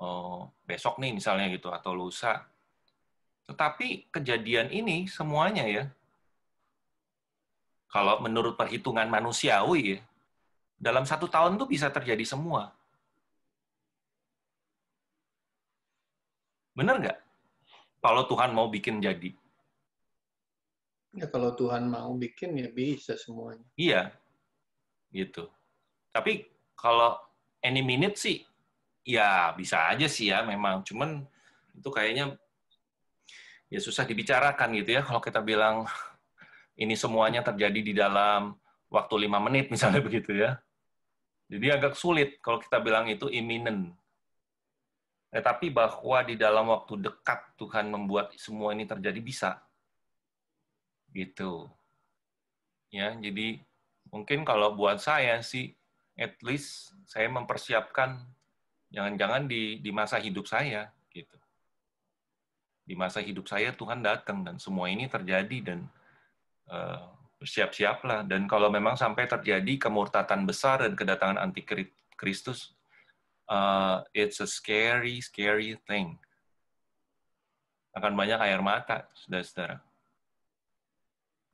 uh, besok nih misalnya gitu atau lusa. Tetapi kejadian ini semuanya ya, kalau menurut perhitungan manusiawi dalam satu tahun tuh bisa terjadi semua. Benar nggak? Kalau Tuhan mau bikin jadi. Ya kalau Tuhan mau bikin ya bisa semuanya. Iya, gitu. Tapi kalau any minute sih, ya bisa aja sih ya memang. Cuman itu kayaknya ya susah dibicarakan gitu ya kalau kita bilang ini semuanya terjadi di dalam waktu lima menit misalnya begitu ya. Jadi agak sulit kalau kita bilang itu imminent. Eh, tapi bahwa di dalam waktu dekat Tuhan membuat semua ini terjadi bisa. Gitu. Ya, jadi mungkin kalau buat saya sih at least saya mempersiapkan jangan-jangan di di masa hidup saya gitu. Di masa hidup saya Tuhan datang dan semua ini terjadi dan uh, bersiap-siaplah dan kalau memang sampai terjadi kemurtatan besar dan kedatangan antikristus uh, it's a scary scary thing. Akan banyak air mata, saudara-saudara.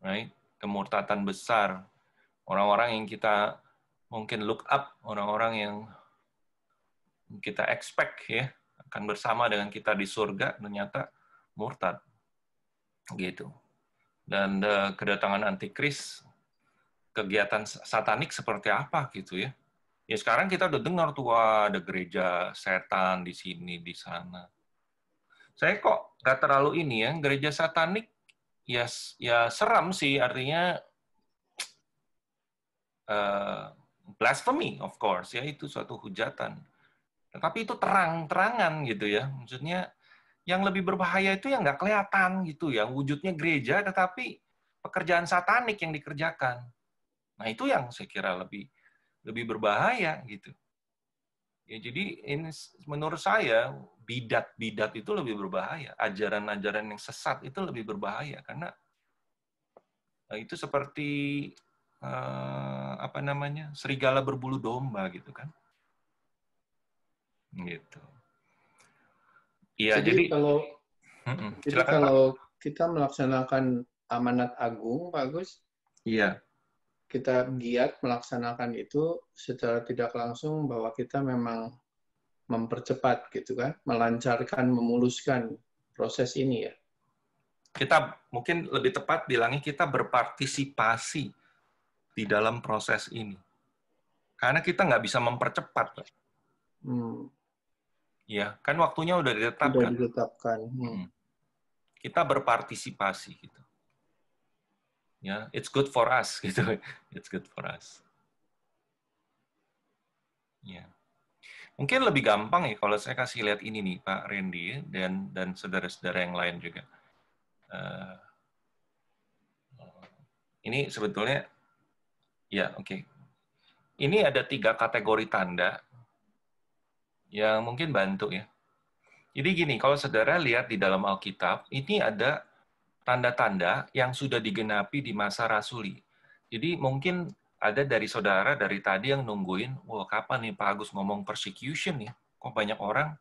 Right? Kemurtatan besar. Orang-orang yang kita mungkin look up orang-orang yang kita expect ya akan bersama dengan kita di surga ternyata murtad gitu dan uh, kedatangan antikris kegiatan satanik seperti apa gitu ya ya sekarang kita udah dengar tuh ada gereja setan di sini di sana saya kok gak terlalu ini ya gereja satanik ya ya seram sih artinya uh, blasphemy of course ya itu suatu hujatan. Tetapi itu terang-terangan gitu ya. Maksudnya yang lebih berbahaya itu yang nggak kelihatan gitu ya. Wujudnya gereja tetapi pekerjaan satanik yang dikerjakan. Nah itu yang saya kira lebih lebih berbahaya gitu. Ya jadi ini menurut saya bidat-bidat itu lebih berbahaya. Ajaran-ajaran yang sesat itu lebih berbahaya karena itu seperti uh, apa namanya serigala berbulu domba gitu kan gitu iya jadi, jadi kalau uh jadi kalau Pak. kita melaksanakan amanat agung Pak Gus iya kita giat melaksanakan itu secara tidak langsung bahwa kita memang mempercepat gitu kan melancarkan memuluskan proses ini ya kita mungkin lebih tepat bilangnya kita berpartisipasi di dalam proses ini. Karena kita nggak bisa mempercepat. Hmm. Ya, kan waktunya udah ditetapkan. Udah ditetapkan. Hmm. hmm. Kita berpartisipasi gitu. Ya, it's good for us gitu. It's good for us. Ya. Mungkin lebih gampang ya kalau saya kasih lihat ini nih Pak Randy dan dan saudara-saudara yang lain juga. Uh, ini sebetulnya Ya, oke. Okay. Ini ada tiga kategori tanda yang mungkin bantu ya. Jadi gini, kalau saudara lihat di dalam Alkitab, ini ada tanda-tanda yang sudah digenapi di masa rasuli. Jadi mungkin ada dari saudara dari tadi yang nungguin, wah kapan nih Pak Agus ngomong persecution ya? Kok banyak orang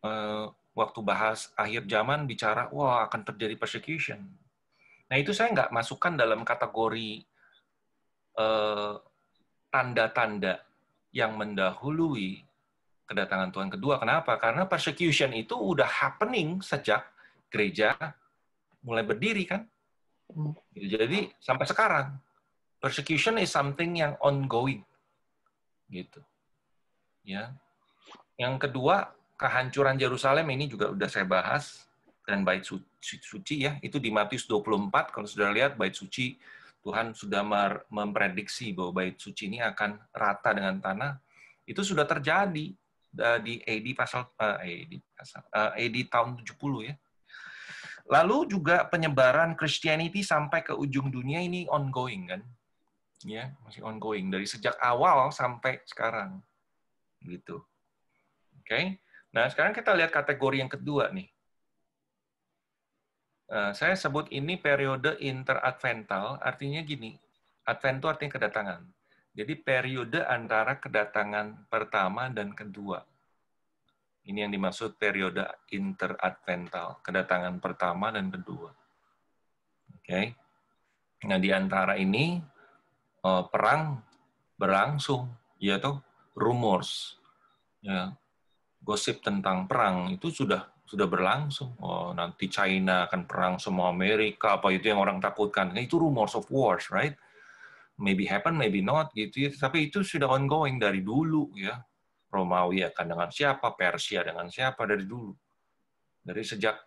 uh, waktu bahas akhir zaman bicara, wah akan terjadi persecution. Nah itu saya nggak masukkan dalam kategori Eh, tanda-tanda yang mendahului kedatangan Tuhan kedua. Kenapa? Karena persecution itu udah happening sejak gereja mulai berdiri kan. Hmm. Jadi sampai sekarang persecution is something yang ongoing. Gitu. Ya. Yang kedua, kehancuran Yerusalem ini juga udah saya bahas dan bait suci, suci ya, itu di Matius 24 kalau sudah lihat bait suci Tuhan sudah memprediksi bahwa bait suci ini akan rata dengan tanah. Itu sudah terjadi di AD pasal uh, eh, AD pasal uh, eh, AD tahun 70 ya. Lalu juga penyebaran Christianity sampai ke ujung dunia ini ongoing kan. Ya, masih ongoing dari sejak awal sampai sekarang. Gitu. Oke. Okay? Nah, sekarang kita lihat kategori yang kedua nih. Uh, saya sebut ini periode interadvental, artinya gini, advent itu artinya kedatangan. Jadi periode antara kedatangan pertama dan kedua. Ini yang dimaksud periode interadvental, kedatangan pertama dan kedua. Oke. Okay. Nah, di antara ini uh, perang berlangsung, ya tuh rumors, ya gosip tentang perang itu sudah sudah berlangsung. Oh, nanti China akan perang sama Amerika, apa itu yang orang takutkan. Nah, itu rumors of wars, right? Maybe happen, maybe not gitu ya. Tapi itu sudah ongoing dari dulu ya. Romawi akan dengan siapa, Persia dengan siapa dari dulu. Dari sejak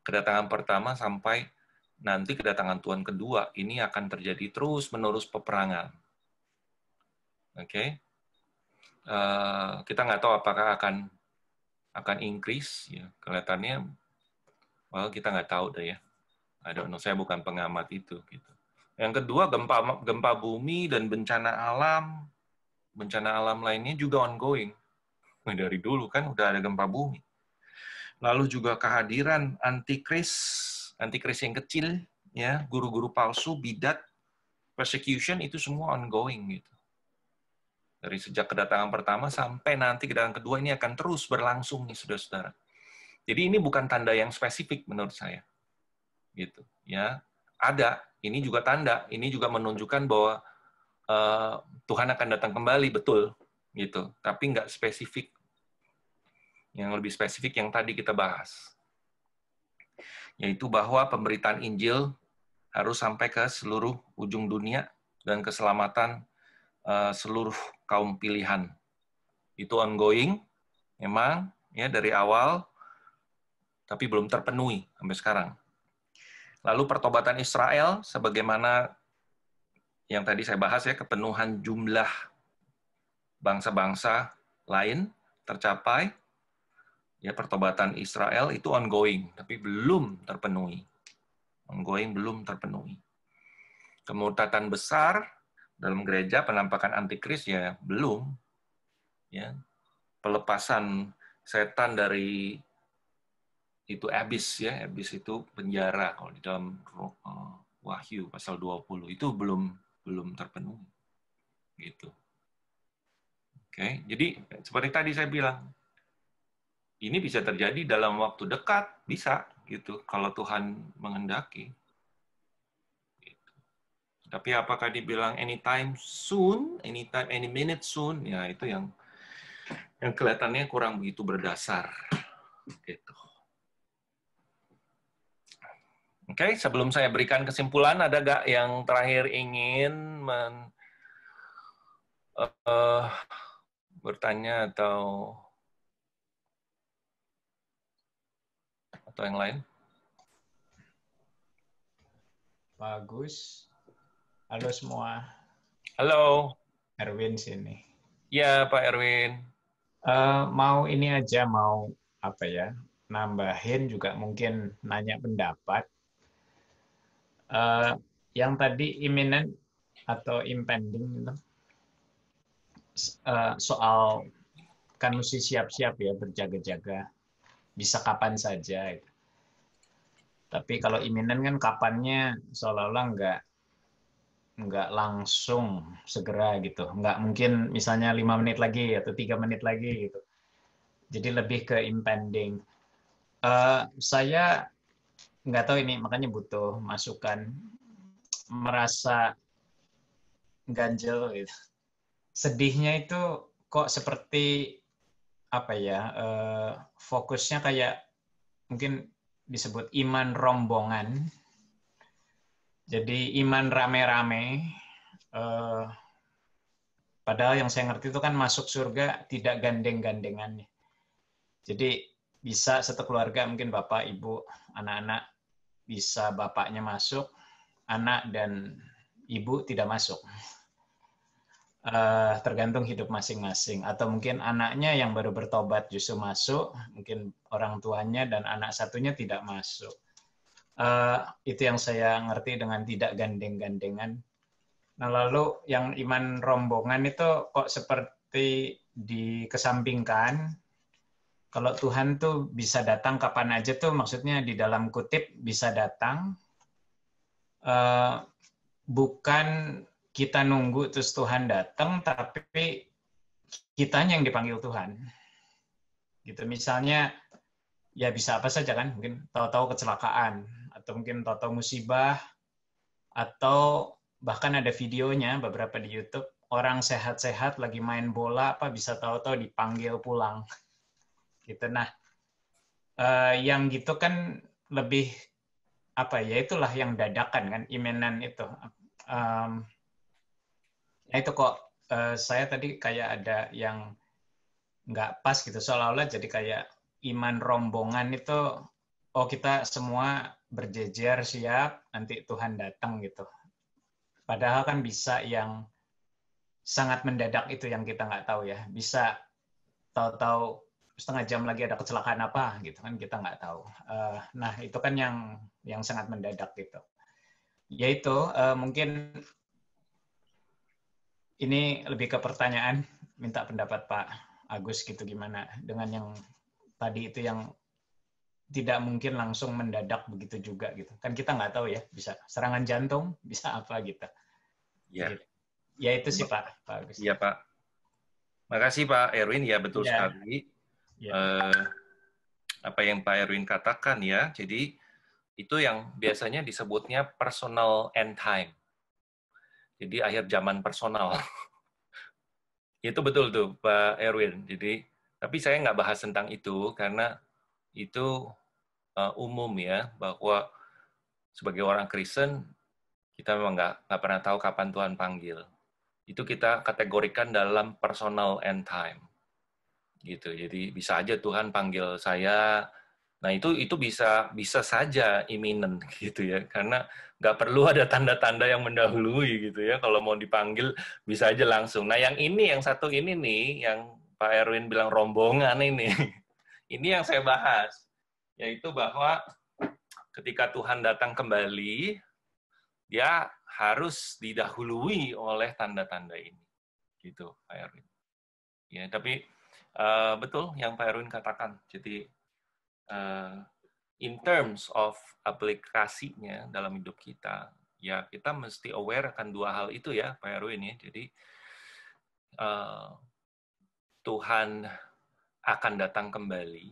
kedatangan pertama sampai nanti kedatangan Tuhan kedua, ini akan terjadi terus menerus peperangan. Oke, okay? uh, eh, kita nggak tahu apakah akan akan increase ya. Kelihatannya, well kita nggak tahu deh ya. Know, saya bukan pengamat itu gitu. Yang kedua, gempa gempa bumi dan bencana alam, bencana alam lainnya juga ongoing. Dari dulu kan udah ada gempa bumi. Lalu juga kehadiran antikris, antikris yang kecil, ya, guru-guru palsu, bidat, persecution itu semua ongoing gitu. Dari sejak kedatangan pertama sampai nanti kedatangan kedua ini akan terus berlangsung nih saudara-saudara. Jadi ini bukan tanda yang spesifik menurut saya. Gitu, ya. Ada ini juga tanda, ini juga menunjukkan bahwa uh, Tuhan akan datang kembali, betul, gitu. Tapi nggak spesifik. Yang lebih spesifik yang tadi kita bahas, yaitu bahwa pemberitaan Injil harus sampai ke seluruh ujung dunia dan keselamatan uh, seluruh kaum pilihan. Itu ongoing, memang ya dari awal, tapi belum terpenuhi sampai sekarang. Lalu pertobatan Israel, sebagaimana yang tadi saya bahas ya, kepenuhan jumlah bangsa-bangsa lain tercapai. Ya, pertobatan Israel itu ongoing, tapi belum terpenuhi. Ongoing belum terpenuhi. Kemurtatan besar dalam gereja, penampakan antikris ya belum. Ya, pelepasan setan dari itu abis ya, abis itu penjara kalau di dalam uh, Wahyu pasal 20 itu belum belum terpenuhi. Gitu. Oke, jadi seperti tadi saya bilang ini bisa terjadi dalam waktu dekat, bisa gitu kalau Tuhan menghendaki. Gitu. Tapi apakah dibilang anytime soon, anytime, any minute soon, ya itu yang yang kelihatannya kurang begitu berdasar. Gitu. Oke, okay, sebelum saya berikan kesimpulan, ada gak yang terakhir ingin men, uh, bertanya atau atau yang lain? Bagus. Halo semua. Halo. Erwin sini. Ya, Pak Erwin. Uh, mau ini aja, mau apa ya? Nambahin juga mungkin nanya pendapat Uh, yang tadi imminent atau impending itu uh, soal kan mesti siap-siap ya berjaga-jaga. Bisa kapan saja gitu. tapi kalau imminent kan kapannya seolah-olah nggak nggak langsung segera gitu. Nggak mungkin misalnya lima menit lagi atau tiga menit lagi gitu. Jadi lebih ke impending. Uh, saya nggak tahu ini makanya butuh masukan merasa ganjel gitu. Sedihnya itu kok seperti apa ya uh, fokusnya kayak mungkin disebut iman rombongan. Jadi iman rame-rame. Uh, padahal yang saya ngerti itu kan masuk surga tidak gandeng-gandengan. Jadi bisa satu keluarga mungkin bapak, ibu, anak-anak bisa bapaknya masuk, anak dan ibu tidak masuk. Uh, tergantung hidup masing-masing. Atau mungkin anaknya yang baru bertobat justru masuk mungkin orang tuanya dan anak satunya tidak masuk. Uh, itu yang saya ngerti dengan tidak gandeng-gandengan. Nah lalu yang iman rombongan itu kok seperti dikesampingkan kalau Tuhan tuh bisa datang kapan aja tuh maksudnya di dalam kutip bisa datang. Uh, bukan kita nunggu terus Tuhan datang tapi kitanya yang dipanggil Tuhan. Gitu misalnya ya bisa apa saja kan mungkin tahu-tahu kecelakaan atau mungkin tahu-tahu musibah atau bahkan ada videonya beberapa di YouTube orang sehat-sehat lagi main bola apa bisa tahu-tahu dipanggil pulang gitu nah eh, yang gitu kan lebih apa ya itulah yang dadakan kan imenan itu um, Nah itu kok uh, saya tadi kayak ada yang nggak pas gitu seolah-olah jadi kayak iman rombongan itu oh kita semua berjejer siap nanti Tuhan datang gitu. Padahal kan bisa yang sangat mendadak itu yang kita nggak tahu ya. Bisa tahu-tahu setengah jam lagi ada kecelakaan apa gitu kan kita nggak tahu. Uh, nah itu kan yang yang sangat mendadak gitu. Yaitu uh, mungkin ini lebih ke pertanyaan, minta pendapat Pak Agus gitu gimana dengan yang tadi itu yang tidak mungkin langsung mendadak begitu juga gitu. Kan kita nggak tahu ya, bisa serangan jantung, bisa apa gitu. Ya. Gitu. Ya itu sih Pak, Pak Agus. Iya Pak. Makasih Pak Erwin, ya betul ya. sekali. Ya. Uh, apa yang Pak Erwin katakan ya, jadi itu yang biasanya disebutnya personal end time. Jadi akhir zaman personal. itu betul tuh Pak Erwin. Jadi tapi saya nggak bahas tentang itu karena itu uh, umum ya bahwa sebagai orang Kristen kita memang nggak nggak pernah tahu kapan Tuhan panggil. Itu kita kategorikan dalam personal end time. Gitu. Jadi bisa aja Tuhan panggil saya Nah itu itu bisa bisa saja imminent gitu ya karena nggak perlu ada tanda-tanda yang mendahului gitu ya kalau mau dipanggil bisa aja langsung. Nah yang ini yang satu ini nih yang Pak Erwin bilang rombongan ini ini yang saya bahas yaitu bahwa ketika Tuhan datang kembali dia harus didahului oleh tanda-tanda ini gitu Pak Erwin. Ya tapi uh, betul yang Pak Erwin katakan jadi uh, in terms of aplikasinya dalam hidup kita, ya kita mesti aware akan dua hal itu ya, Pak Erwin ya. Jadi uh, Tuhan akan datang kembali.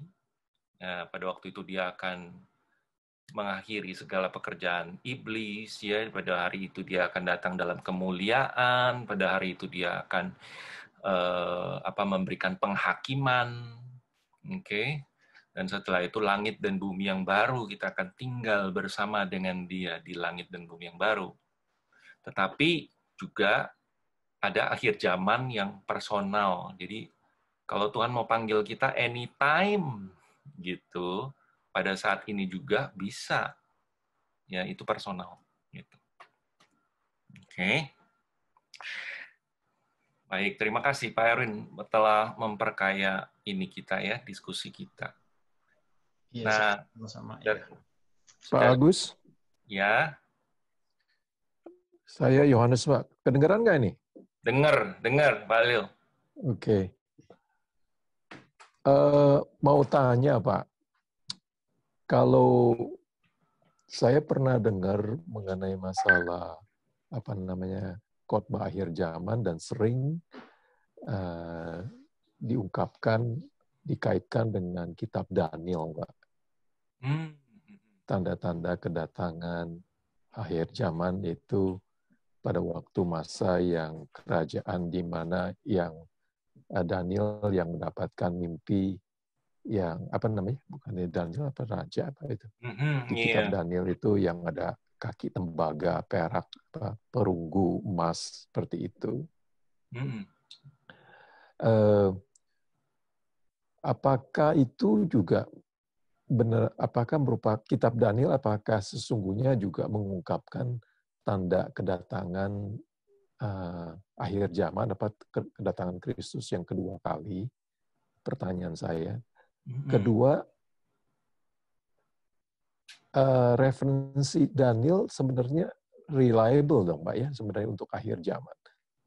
Ya, pada waktu itu dia akan mengakhiri segala pekerjaan iblis ya pada hari itu dia akan datang dalam kemuliaan pada hari itu dia akan uh, apa memberikan penghakiman oke okay? Dan setelah itu langit dan bumi yang baru kita akan tinggal bersama dengan dia di langit dan bumi yang baru. Tetapi juga ada akhir zaman yang personal. Jadi kalau Tuhan mau panggil kita anytime gitu, pada saat ini juga bisa. Ya, itu personal gitu. Oke. Okay. Baik, terima kasih Pak Erwin telah memperkaya ini kita ya, diskusi kita. Iya, nah, sama-sama. Ya. Pak Agus? Ya. Saya Yohanes, Pak. Kedengeran nggak ini? Dengar, dengar, Pak Lil. Oke. Okay. Uh, eh, mau tanya, Pak. Kalau saya pernah dengar mengenai masalah apa namanya khotbah akhir zaman dan sering uh, diungkapkan dikaitkan dengan kitab Daniel, Pak. Hmm. Tanda-tanda kedatangan akhir zaman itu pada waktu masa yang kerajaan di mana yang Daniel yang mendapatkan mimpi yang apa namanya bukan Daniel apa raja apa itu mm-hmm, di kitab yeah. Daniel itu yang ada kaki tembaga perak perunggu emas seperti itu. Mm-hmm. uh, apakah itu juga benar apakah merupakan kitab Daniel apakah sesungguhnya juga mengungkapkan tanda kedatangan uh, akhir zaman dapat kedatangan Kristus yang kedua kali? Pertanyaan saya. Kedua, uh, referensi Daniel sebenarnya reliable dong, Pak ya, sebenarnya untuk akhir zaman.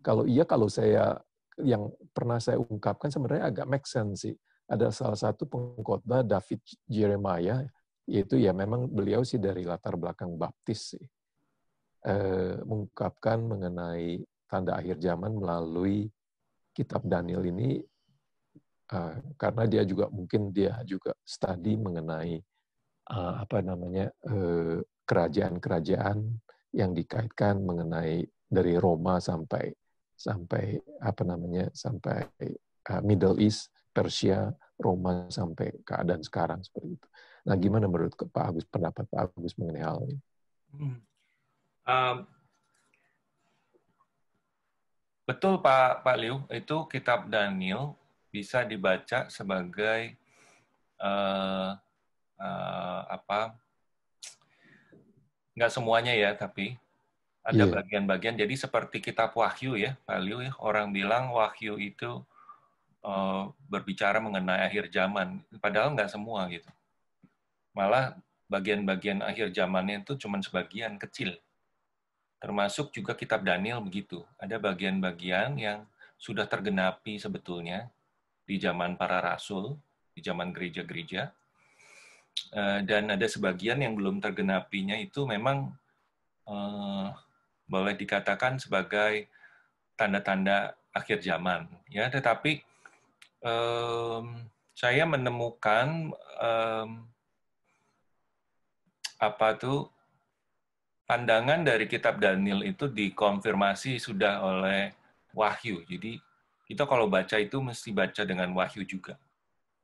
Kalau iya, kalau saya yang pernah saya ungkapkan sebenarnya agak make sense sih. Ada salah satu pengkhotbah David Jeremiah, yaitu ya memang beliau sih dari latar belakang baptis sih. Eh, mengungkapkan mengenai tanda akhir zaman melalui kitab Daniel ini uh, karena dia juga mungkin dia juga studi mengenai apa namanya kerajaan-kerajaan uh, yang dikaitkan mengenai dari Roma sampai sampai apa namanya sampai uh, Middle East, Persia, Roma sampai keadaan sekarang seperti itu. Nah, gimana menurut Pak Agus pendapat Pak Agus mengenai hal ini? Hmm. Um, betul Pak Pak Liu, itu kitab Daniel bisa dibaca sebagai uh, uh, apa nggak semuanya ya tapi ada yeah. bagian-bagian. Jadi seperti kitab wahyu ya Liu ya orang bilang wahyu itu uh, berbicara mengenai akhir zaman. Padahal nggak semua gitu. Malah bagian-bagian akhir zamannya itu cuma sebagian kecil. Termasuk juga kitab Daniel begitu. Ada bagian-bagian yang sudah tergenapi sebetulnya di zaman para rasul, di zaman gereja-gereja. Eh, dan ada sebagian yang belum tergenapinya itu memang uh, boleh dikatakan sebagai tanda-tanda akhir zaman. Ya, tetapi um, saya menemukan um, apa tuh pandangan dari kitab Daniel itu dikonfirmasi sudah oleh wahyu. Jadi kita kalau baca itu mesti baca dengan wahyu juga.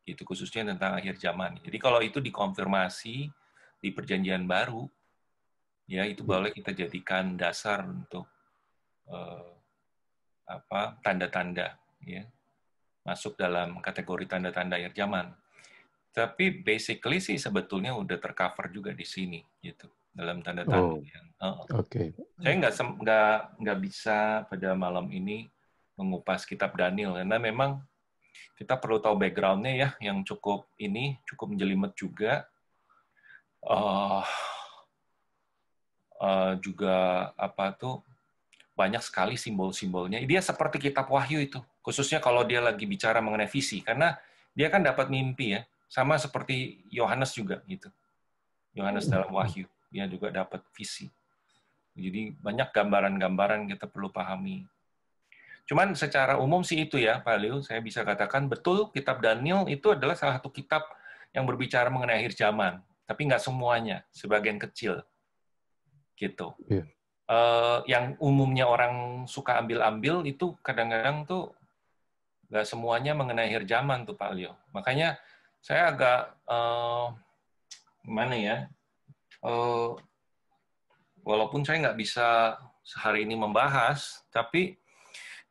Itu khususnya tentang akhir zaman. Jadi kalau itu dikonfirmasi di perjanjian baru, ya itu hmm. boleh kita jadikan dasar untuk uh, apa tanda-tanda ya masuk dalam kategori tanda-tanda akhir zaman. Tapi basically sih sebetulnya udah tercover juga di sini gitu dalam tanda-tanda oh, yang. Uh, Oke. Okay. Saya nggak nggak nggak bisa pada malam ini mengupas kitab Daniel karena memang kita perlu tahu backgroundnya ya yang cukup ini cukup menjelimet juga. Uh, uh, juga apa tuh banyak sekali simbol-simbolnya. Dia seperti kitab Wahyu itu khususnya kalau dia lagi bicara mengenai visi karena dia kan dapat mimpi ya sama seperti Yohanes juga gitu. Yohanes dalam Wahyu dia juga dapat visi. Jadi banyak gambaran-gambaran kita perlu pahami Cuman secara umum sih itu ya, Pak Liu, saya bisa katakan betul kitab Daniel itu adalah salah satu kitab yang berbicara mengenai akhir zaman. Tapi nggak semuanya, sebagian kecil. Gitu. Yeah. Iya. Uh, yang umumnya orang suka ambil-ambil itu kadang-kadang tuh nggak semuanya mengenai akhir zaman tuh Pak Liu. Makanya saya agak uh, gimana ya, uh, walaupun saya nggak bisa sehari ini membahas, tapi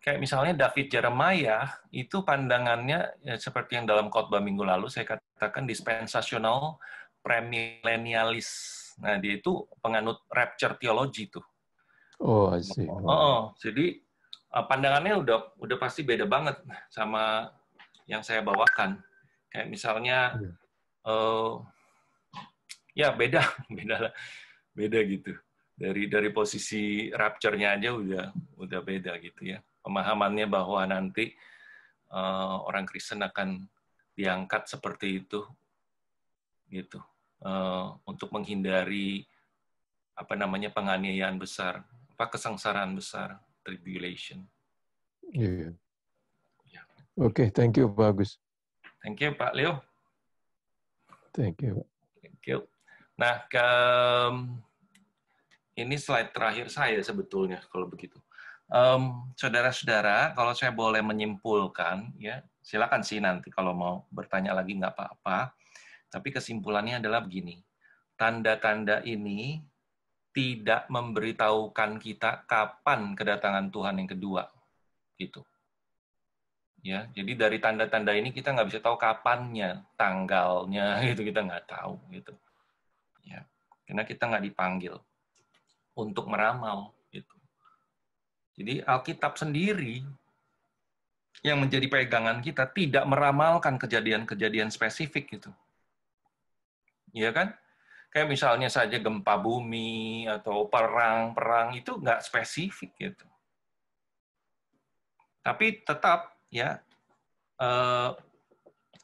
kayak misalnya David Jeremiah itu pandangannya ya, seperti yang dalam khotbah minggu lalu saya katakan dispensasional premilenialis. Nah, dia itu penganut rapture theology tuh. Oh, I see. Oh, oh, jadi uh, pandangannya udah udah pasti beda banget sama yang saya bawakan. Kayak misalnya yeah. uh, ya beda, beda lah. Beda gitu. Dari dari posisi rapture-nya aja udah udah beda gitu ya pemahamannya bahwa nanti uh, orang Kristen akan diangkat seperti itu gitu uh, untuk menghindari apa namanya penganiayaan besar apa kesengsaraan besar tribulation. Iya. Yeah. Yeah. Oke, okay, thank you bagus. Thank you Pak Leo. Thank you. Thank you. Nah, ke, ini slide terakhir saya sebetulnya kalau begitu. Um, saudara-saudara, kalau saya boleh menyimpulkan, ya silakan sih nanti kalau mau bertanya lagi nggak apa-apa. Tapi kesimpulannya adalah begini, tanda-tanda ini tidak memberitahukan kita kapan kedatangan Tuhan yang kedua, gitu. Ya, jadi dari tanda-tanda ini kita nggak bisa tahu kapannya, tanggalnya, gitu kita nggak tahu, gitu. Ya, karena kita nggak dipanggil untuk meramal. Jadi Alkitab sendiri yang menjadi pegangan kita tidak meramalkan kejadian-kejadian spesifik gitu. Iya kan? Kayak misalnya saja gempa bumi atau perang-perang itu nggak spesifik gitu. Tapi tetap ya eh,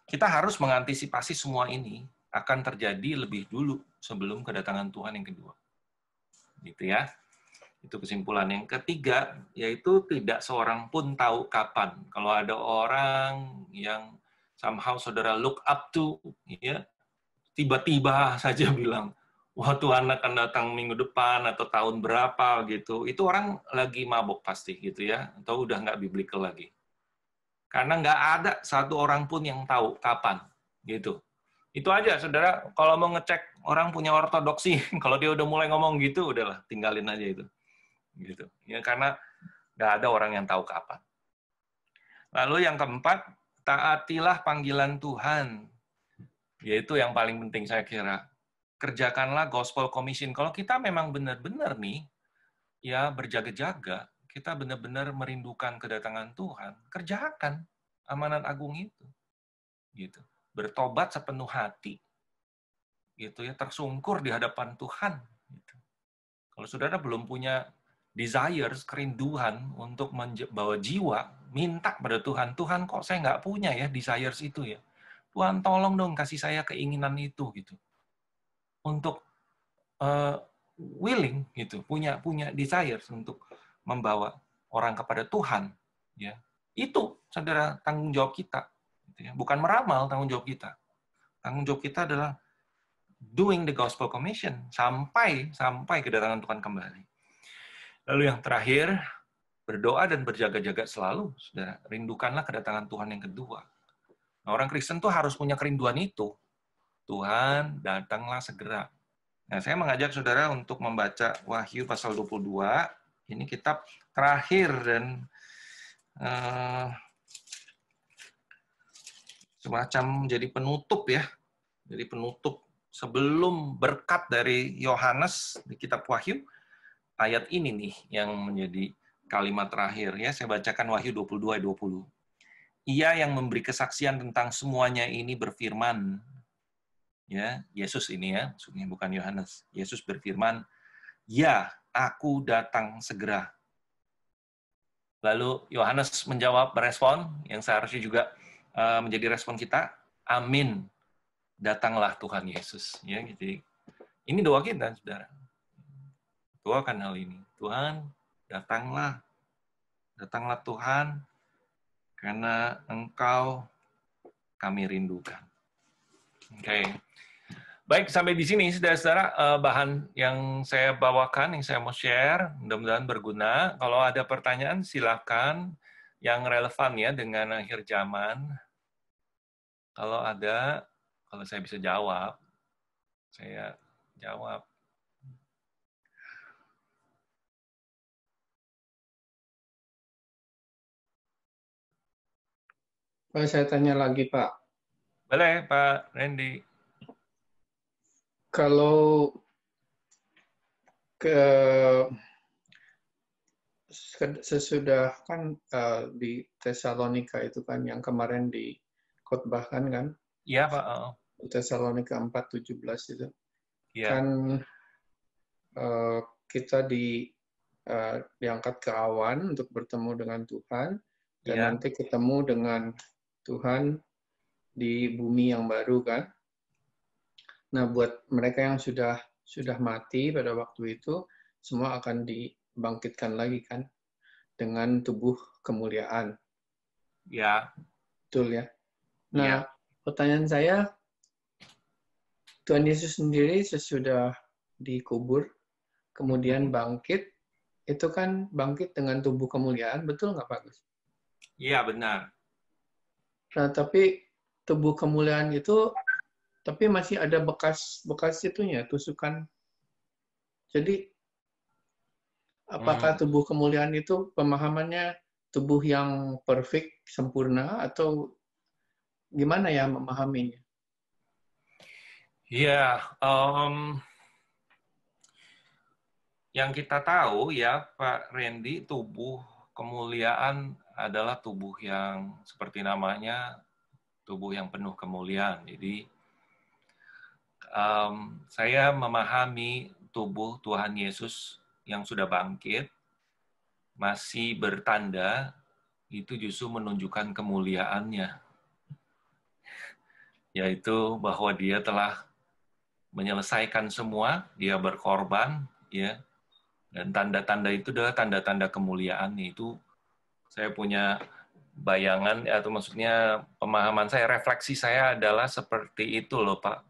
kita harus mengantisipasi semua ini akan terjadi lebih dulu sebelum kedatangan Tuhan yang kedua. Gitu ya. Itu kesimpulan yang ketiga, yaitu tidak seorang pun tahu kapan. Kalau ada orang yang somehow saudara look up to, ya tiba-tiba saja bilang, wah Tuhan akan datang minggu depan atau tahun berapa gitu, itu orang lagi mabuk pasti gitu ya, atau udah nggak biblical lagi. Karena nggak ada satu orang pun yang tahu kapan gitu. Itu aja, saudara. Kalau mau ngecek orang punya ortodoksi, kalau dia udah mulai ngomong gitu, udahlah tinggalin aja itu gitu. Ya karena nggak ada orang yang tahu kapan. Lalu yang keempat taatilah panggilan Tuhan. Yaitu yang paling penting saya kira. Kerjakanlah gospel commission. Kalau kita memang benar-benar nih ya berjaga-jaga kita benar-benar merindukan kedatangan Tuhan kerjakan amanat agung itu. Gitu. Bertobat sepenuh hati. Gitu ya tersungkur di hadapan Tuhan. Gitu. kalau saudara belum punya desires, kerinduan untuk membawa jiwa, minta pada Tuhan, Tuhan kok saya nggak punya ya desires itu ya. Tuhan tolong dong kasih saya keinginan itu gitu. Untuk uh, willing gitu, punya punya desires untuk membawa orang kepada Tuhan ya. Itu saudara tanggung jawab kita gitu ya. Bukan meramal tanggung jawab kita. Tanggung jawab kita adalah doing the gospel commission sampai sampai kedatangan Tuhan kembali. Lalu yang terakhir, berdoa dan berjaga-jaga selalu, saudara. Rindukanlah kedatangan Tuhan yang kedua. Nah, orang Kristen tuh harus punya kerinduan itu. Tuhan, datanglah segera. Nah, saya mengajak saudara untuk membaca Wahyu pasal 22. Ini kitab terakhir dan uh, semacam jadi penutup ya. Jadi penutup sebelum berkat dari Yohanes di kitab Wahyu ayat ini nih yang menjadi kalimat terakhir ya. Saya bacakan Wahyu 22 ayat 20. Ia yang memberi kesaksian tentang semuanya ini berfirman ya, Yesus ini ya, maksudnya bukan Yohanes. Yesus berfirman, "Ya, aku datang segera." Lalu Yohanes menjawab berespon yang seharusnya juga uh, menjadi respon kita, "Amin." Datanglah Tuhan Yesus ya. Jadi ini doa kita, Saudara doakan hal ini. Tuhan, datanglah. Datanglah Tuhan, karena Engkau kami rindukan. Oke. Okay. Baik, sampai di sini, saudara-saudara, eh, bahan yang saya bawakan, yang saya mau share, mudah-mudahan berguna. Kalau ada pertanyaan, silakan yang relevan ya dengan akhir zaman. Kalau ada, kalau saya bisa jawab, saya jawab. Pak, saya tanya lagi, Pak. Boleh, Pak Randy. Kalau ke sesudah kan uh, di Tesalonika itu kan yang kemarin di khotbahkan kan? Iya, Pak. Oh. Tesalonika 4:17 itu. Iya. Kan uh, kita di uh, diangkat ke awan untuk bertemu dengan Tuhan dan ya. nanti ketemu dengan Tuhan di bumi yang baru kan. Nah, buat mereka yang sudah sudah mati pada waktu itu, semua akan dibangkitkan lagi kan dengan tubuh kemuliaan. Ya. Betul ya. Nah, ya. pertanyaan saya, Tuhan Yesus sendiri sesudah dikubur, kemudian bangkit, itu kan bangkit dengan tubuh kemuliaan, betul nggak Pak Gus? Iya benar. Nah, tapi tubuh kemuliaan itu, tapi masih ada bekas-bekas itunya, tusukan. Jadi, apakah hmm. tubuh kemuliaan itu pemahamannya tubuh yang perfect, sempurna, atau gimana ya memahaminya? Iya, um, yang kita tahu ya Pak Randy, tubuh kemuliaan adalah tubuh yang seperti namanya tubuh yang penuh kemuliaan. Jadi um, saya memahami tubuh Tuhan Yesus yang sudah bangkit masih bertanda itu justru menunjukkan kemuliaannya. Yaitu bahwa dia telah menyelesaikan semua, dia berkorban, ya, dan tanda-tanda itu adalah tanda-tanda kemuliaan itu saya punya bayangan atau maksudnya pemahaman saya refleksi saya adalah seperti itu loh Pak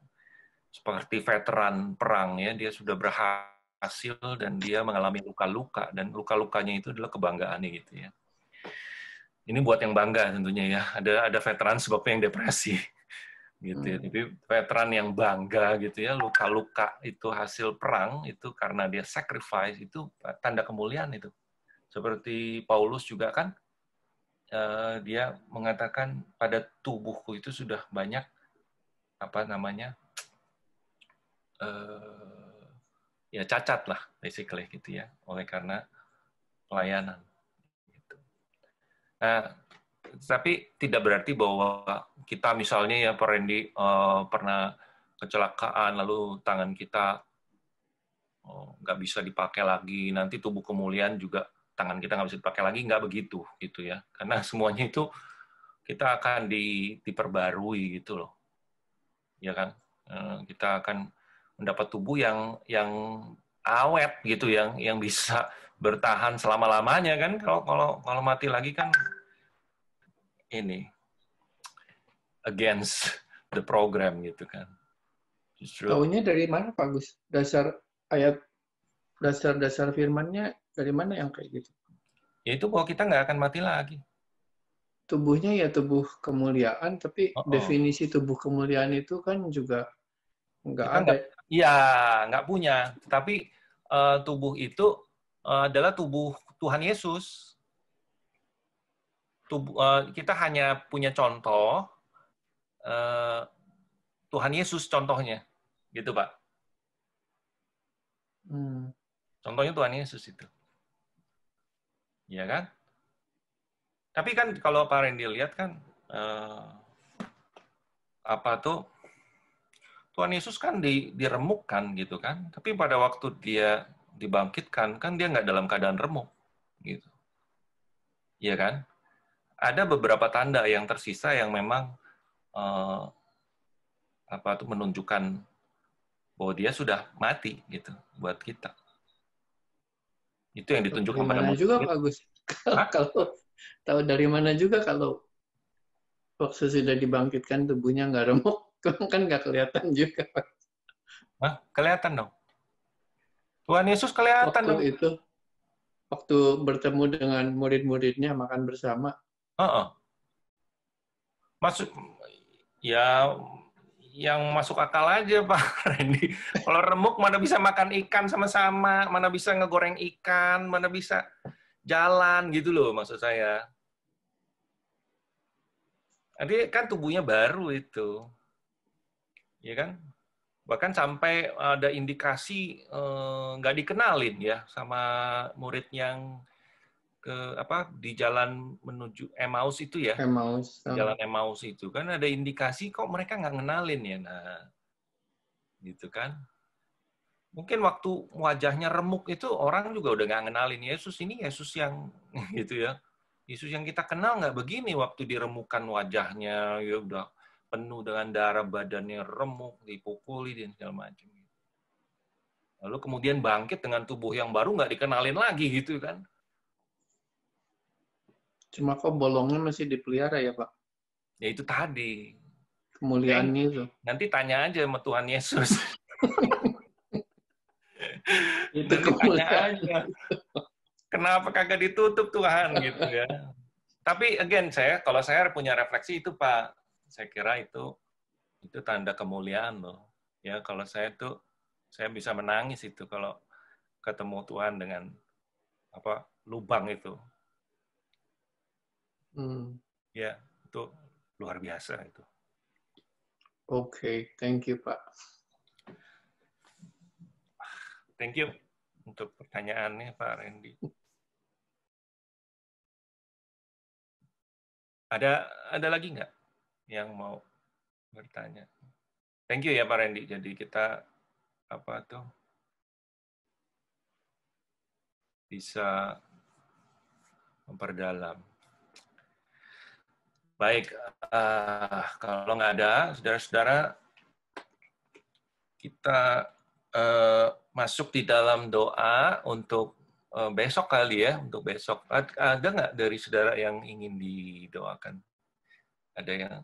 seperti veteran perang ya dia sudah berhasil dan dia mengalami luka-luka dan luka-lukanya itu adalah kebanggaan gitu ya ini buat yang bangga tentunya ya ada ada veteran sebabnya yang depresi gitu ya. Hmm. Jadi veteran yang bangga gitu ya, luka-luka itu hasil perang itu karena dia sacrifice itu tanda kemuliaan itu. Seperti Paulus juga kan uh, dia mengatakan pada tubuhku itu sudah banyak apa namanya uh, ya cacat lah basically gitu ya oleh karena pelayanan. Gitu. Nah tapi tidak berarti bahwa kita misalnya ya Pak Randy uh, pernah kecelakaan lalu tangan kita oh, nggak bisa dipakai lagi nanti tubuh kemuliaan juga tangan kita nggak bisa dipakai lagi nggak begitu gitu ya karena semuanya itu kita akan di, diperbarui gitu loh ya kan uh, kita akan mendapat tubuh yang yang awet gitu yang yang bisa bertahan selama lamanya kan kalau kalau kalau mati lagi kan ini against the program gitu kan. Tahunya dari mana Pak Gus? Dasar ayat dasar-dasar firmannya dari mana yang kayak gitu? Ya itu bahwa kita nggak akan mati lagi. Tubuhnya ya tubuh kemuliaan, tapi oh, oh. definisi tubuh kemuliaan itu kan juga nggak ada. Iya, nggak punya. Tapi uh, tubuh itu uh, adalah tubuh Tuhan Yesus tubuh, uh, kita hanya punya contoh uh, Tuhan Yesus contohnya, gitu Pak. Hmm. Contohnya Tuhan Yesus itu, ya kan? Tapi kan kalau Pak Randy lihat kan uh, apa tuh Tuhan Yesus kan di, diremukkan gitu kan, tapi pada waktu dia dibangkitkan kan dia nggak dalam keadaan remuk gitu, iya kan? ada beberapa tanda yang tersisa yang memang uh, apa tuh menunjukkan bahwa dia sudah mati gitu buat kita. Itu yang ditunjukkan pada mana juga bagus. kalau tahu dari mana juga kalau waktu sudah dibangkitkan tubuhnya nggak remuk kan nggak kelihatan juga. Hah? Kelihatan dong. Tuhan Yesus kelihatan waktu dong. itu waktu bertemu dengan murid-muridnya makan bersama Uh -uh. Masuk ya yang masuk akal aja Pak Randy. Kalau remuk mana bisa makan ikan sama-sama, mana bisa ngegoreng ikan, mana bisa jalan gitu loh maksud saya. Nanti kan tubuhnya baru itu. Ya kan? Bahkan sampai ada indikasi eh, nggak eh, dikenalin ya sama murid yang ke apa di jalan menuju Emmaus itu ya? Emmaus oh. jalan Emmaus itu. Kan ada indikasi kok mereka nggak ngenalin ya nah. Gitu kan. Mungkin waktu wajahnya remuk itu orang juga udah nggak ngenalin Yesus. Ini Yesus yang gitu ya. Yesus yang kita kenal nggak begini waktu diremukan wajahnya. Ya udah penuh dengan darah badannya remuk dipukuli dan segala macam. Lalu kemudian bangkit dengan tubuh yang baru nggak dikenalin lagi gitu kan Cuma kok bolongnya masih dipelihara ya, Pak? Ya itu tadi. Kemuliaannya itu. Nanti tanya aja sama Tuhan Yesus. itu kemuliaan. kenapa kagak ditutup Tuhan gitu ya. Tapi again saya kalau saya punya refleksi itu Pak, saya kira itu itu tanda kemuliaan loh. Ya kalau saya tuh saya bisa menangis itu kalau ketemu Tuhan dengan apa lubang itu. Hmm. Ya, itu luar biasa itu. Oke, okay. thank you Pak. Thank you untuk pertanyaannya Pak Randy. Ada ada lagi nggak yang mau bertanya? Thank you ya Pak Randy. Jadi kita apa tuh bisa memperdalam. Baik, uh, kalau nggak ada, saudara-saudara, kita uh, masuk di dalam doa untuk uh, besok kali ya, untuk besok. Ada nggak dari saudara yang ingin didoakan? Ada yang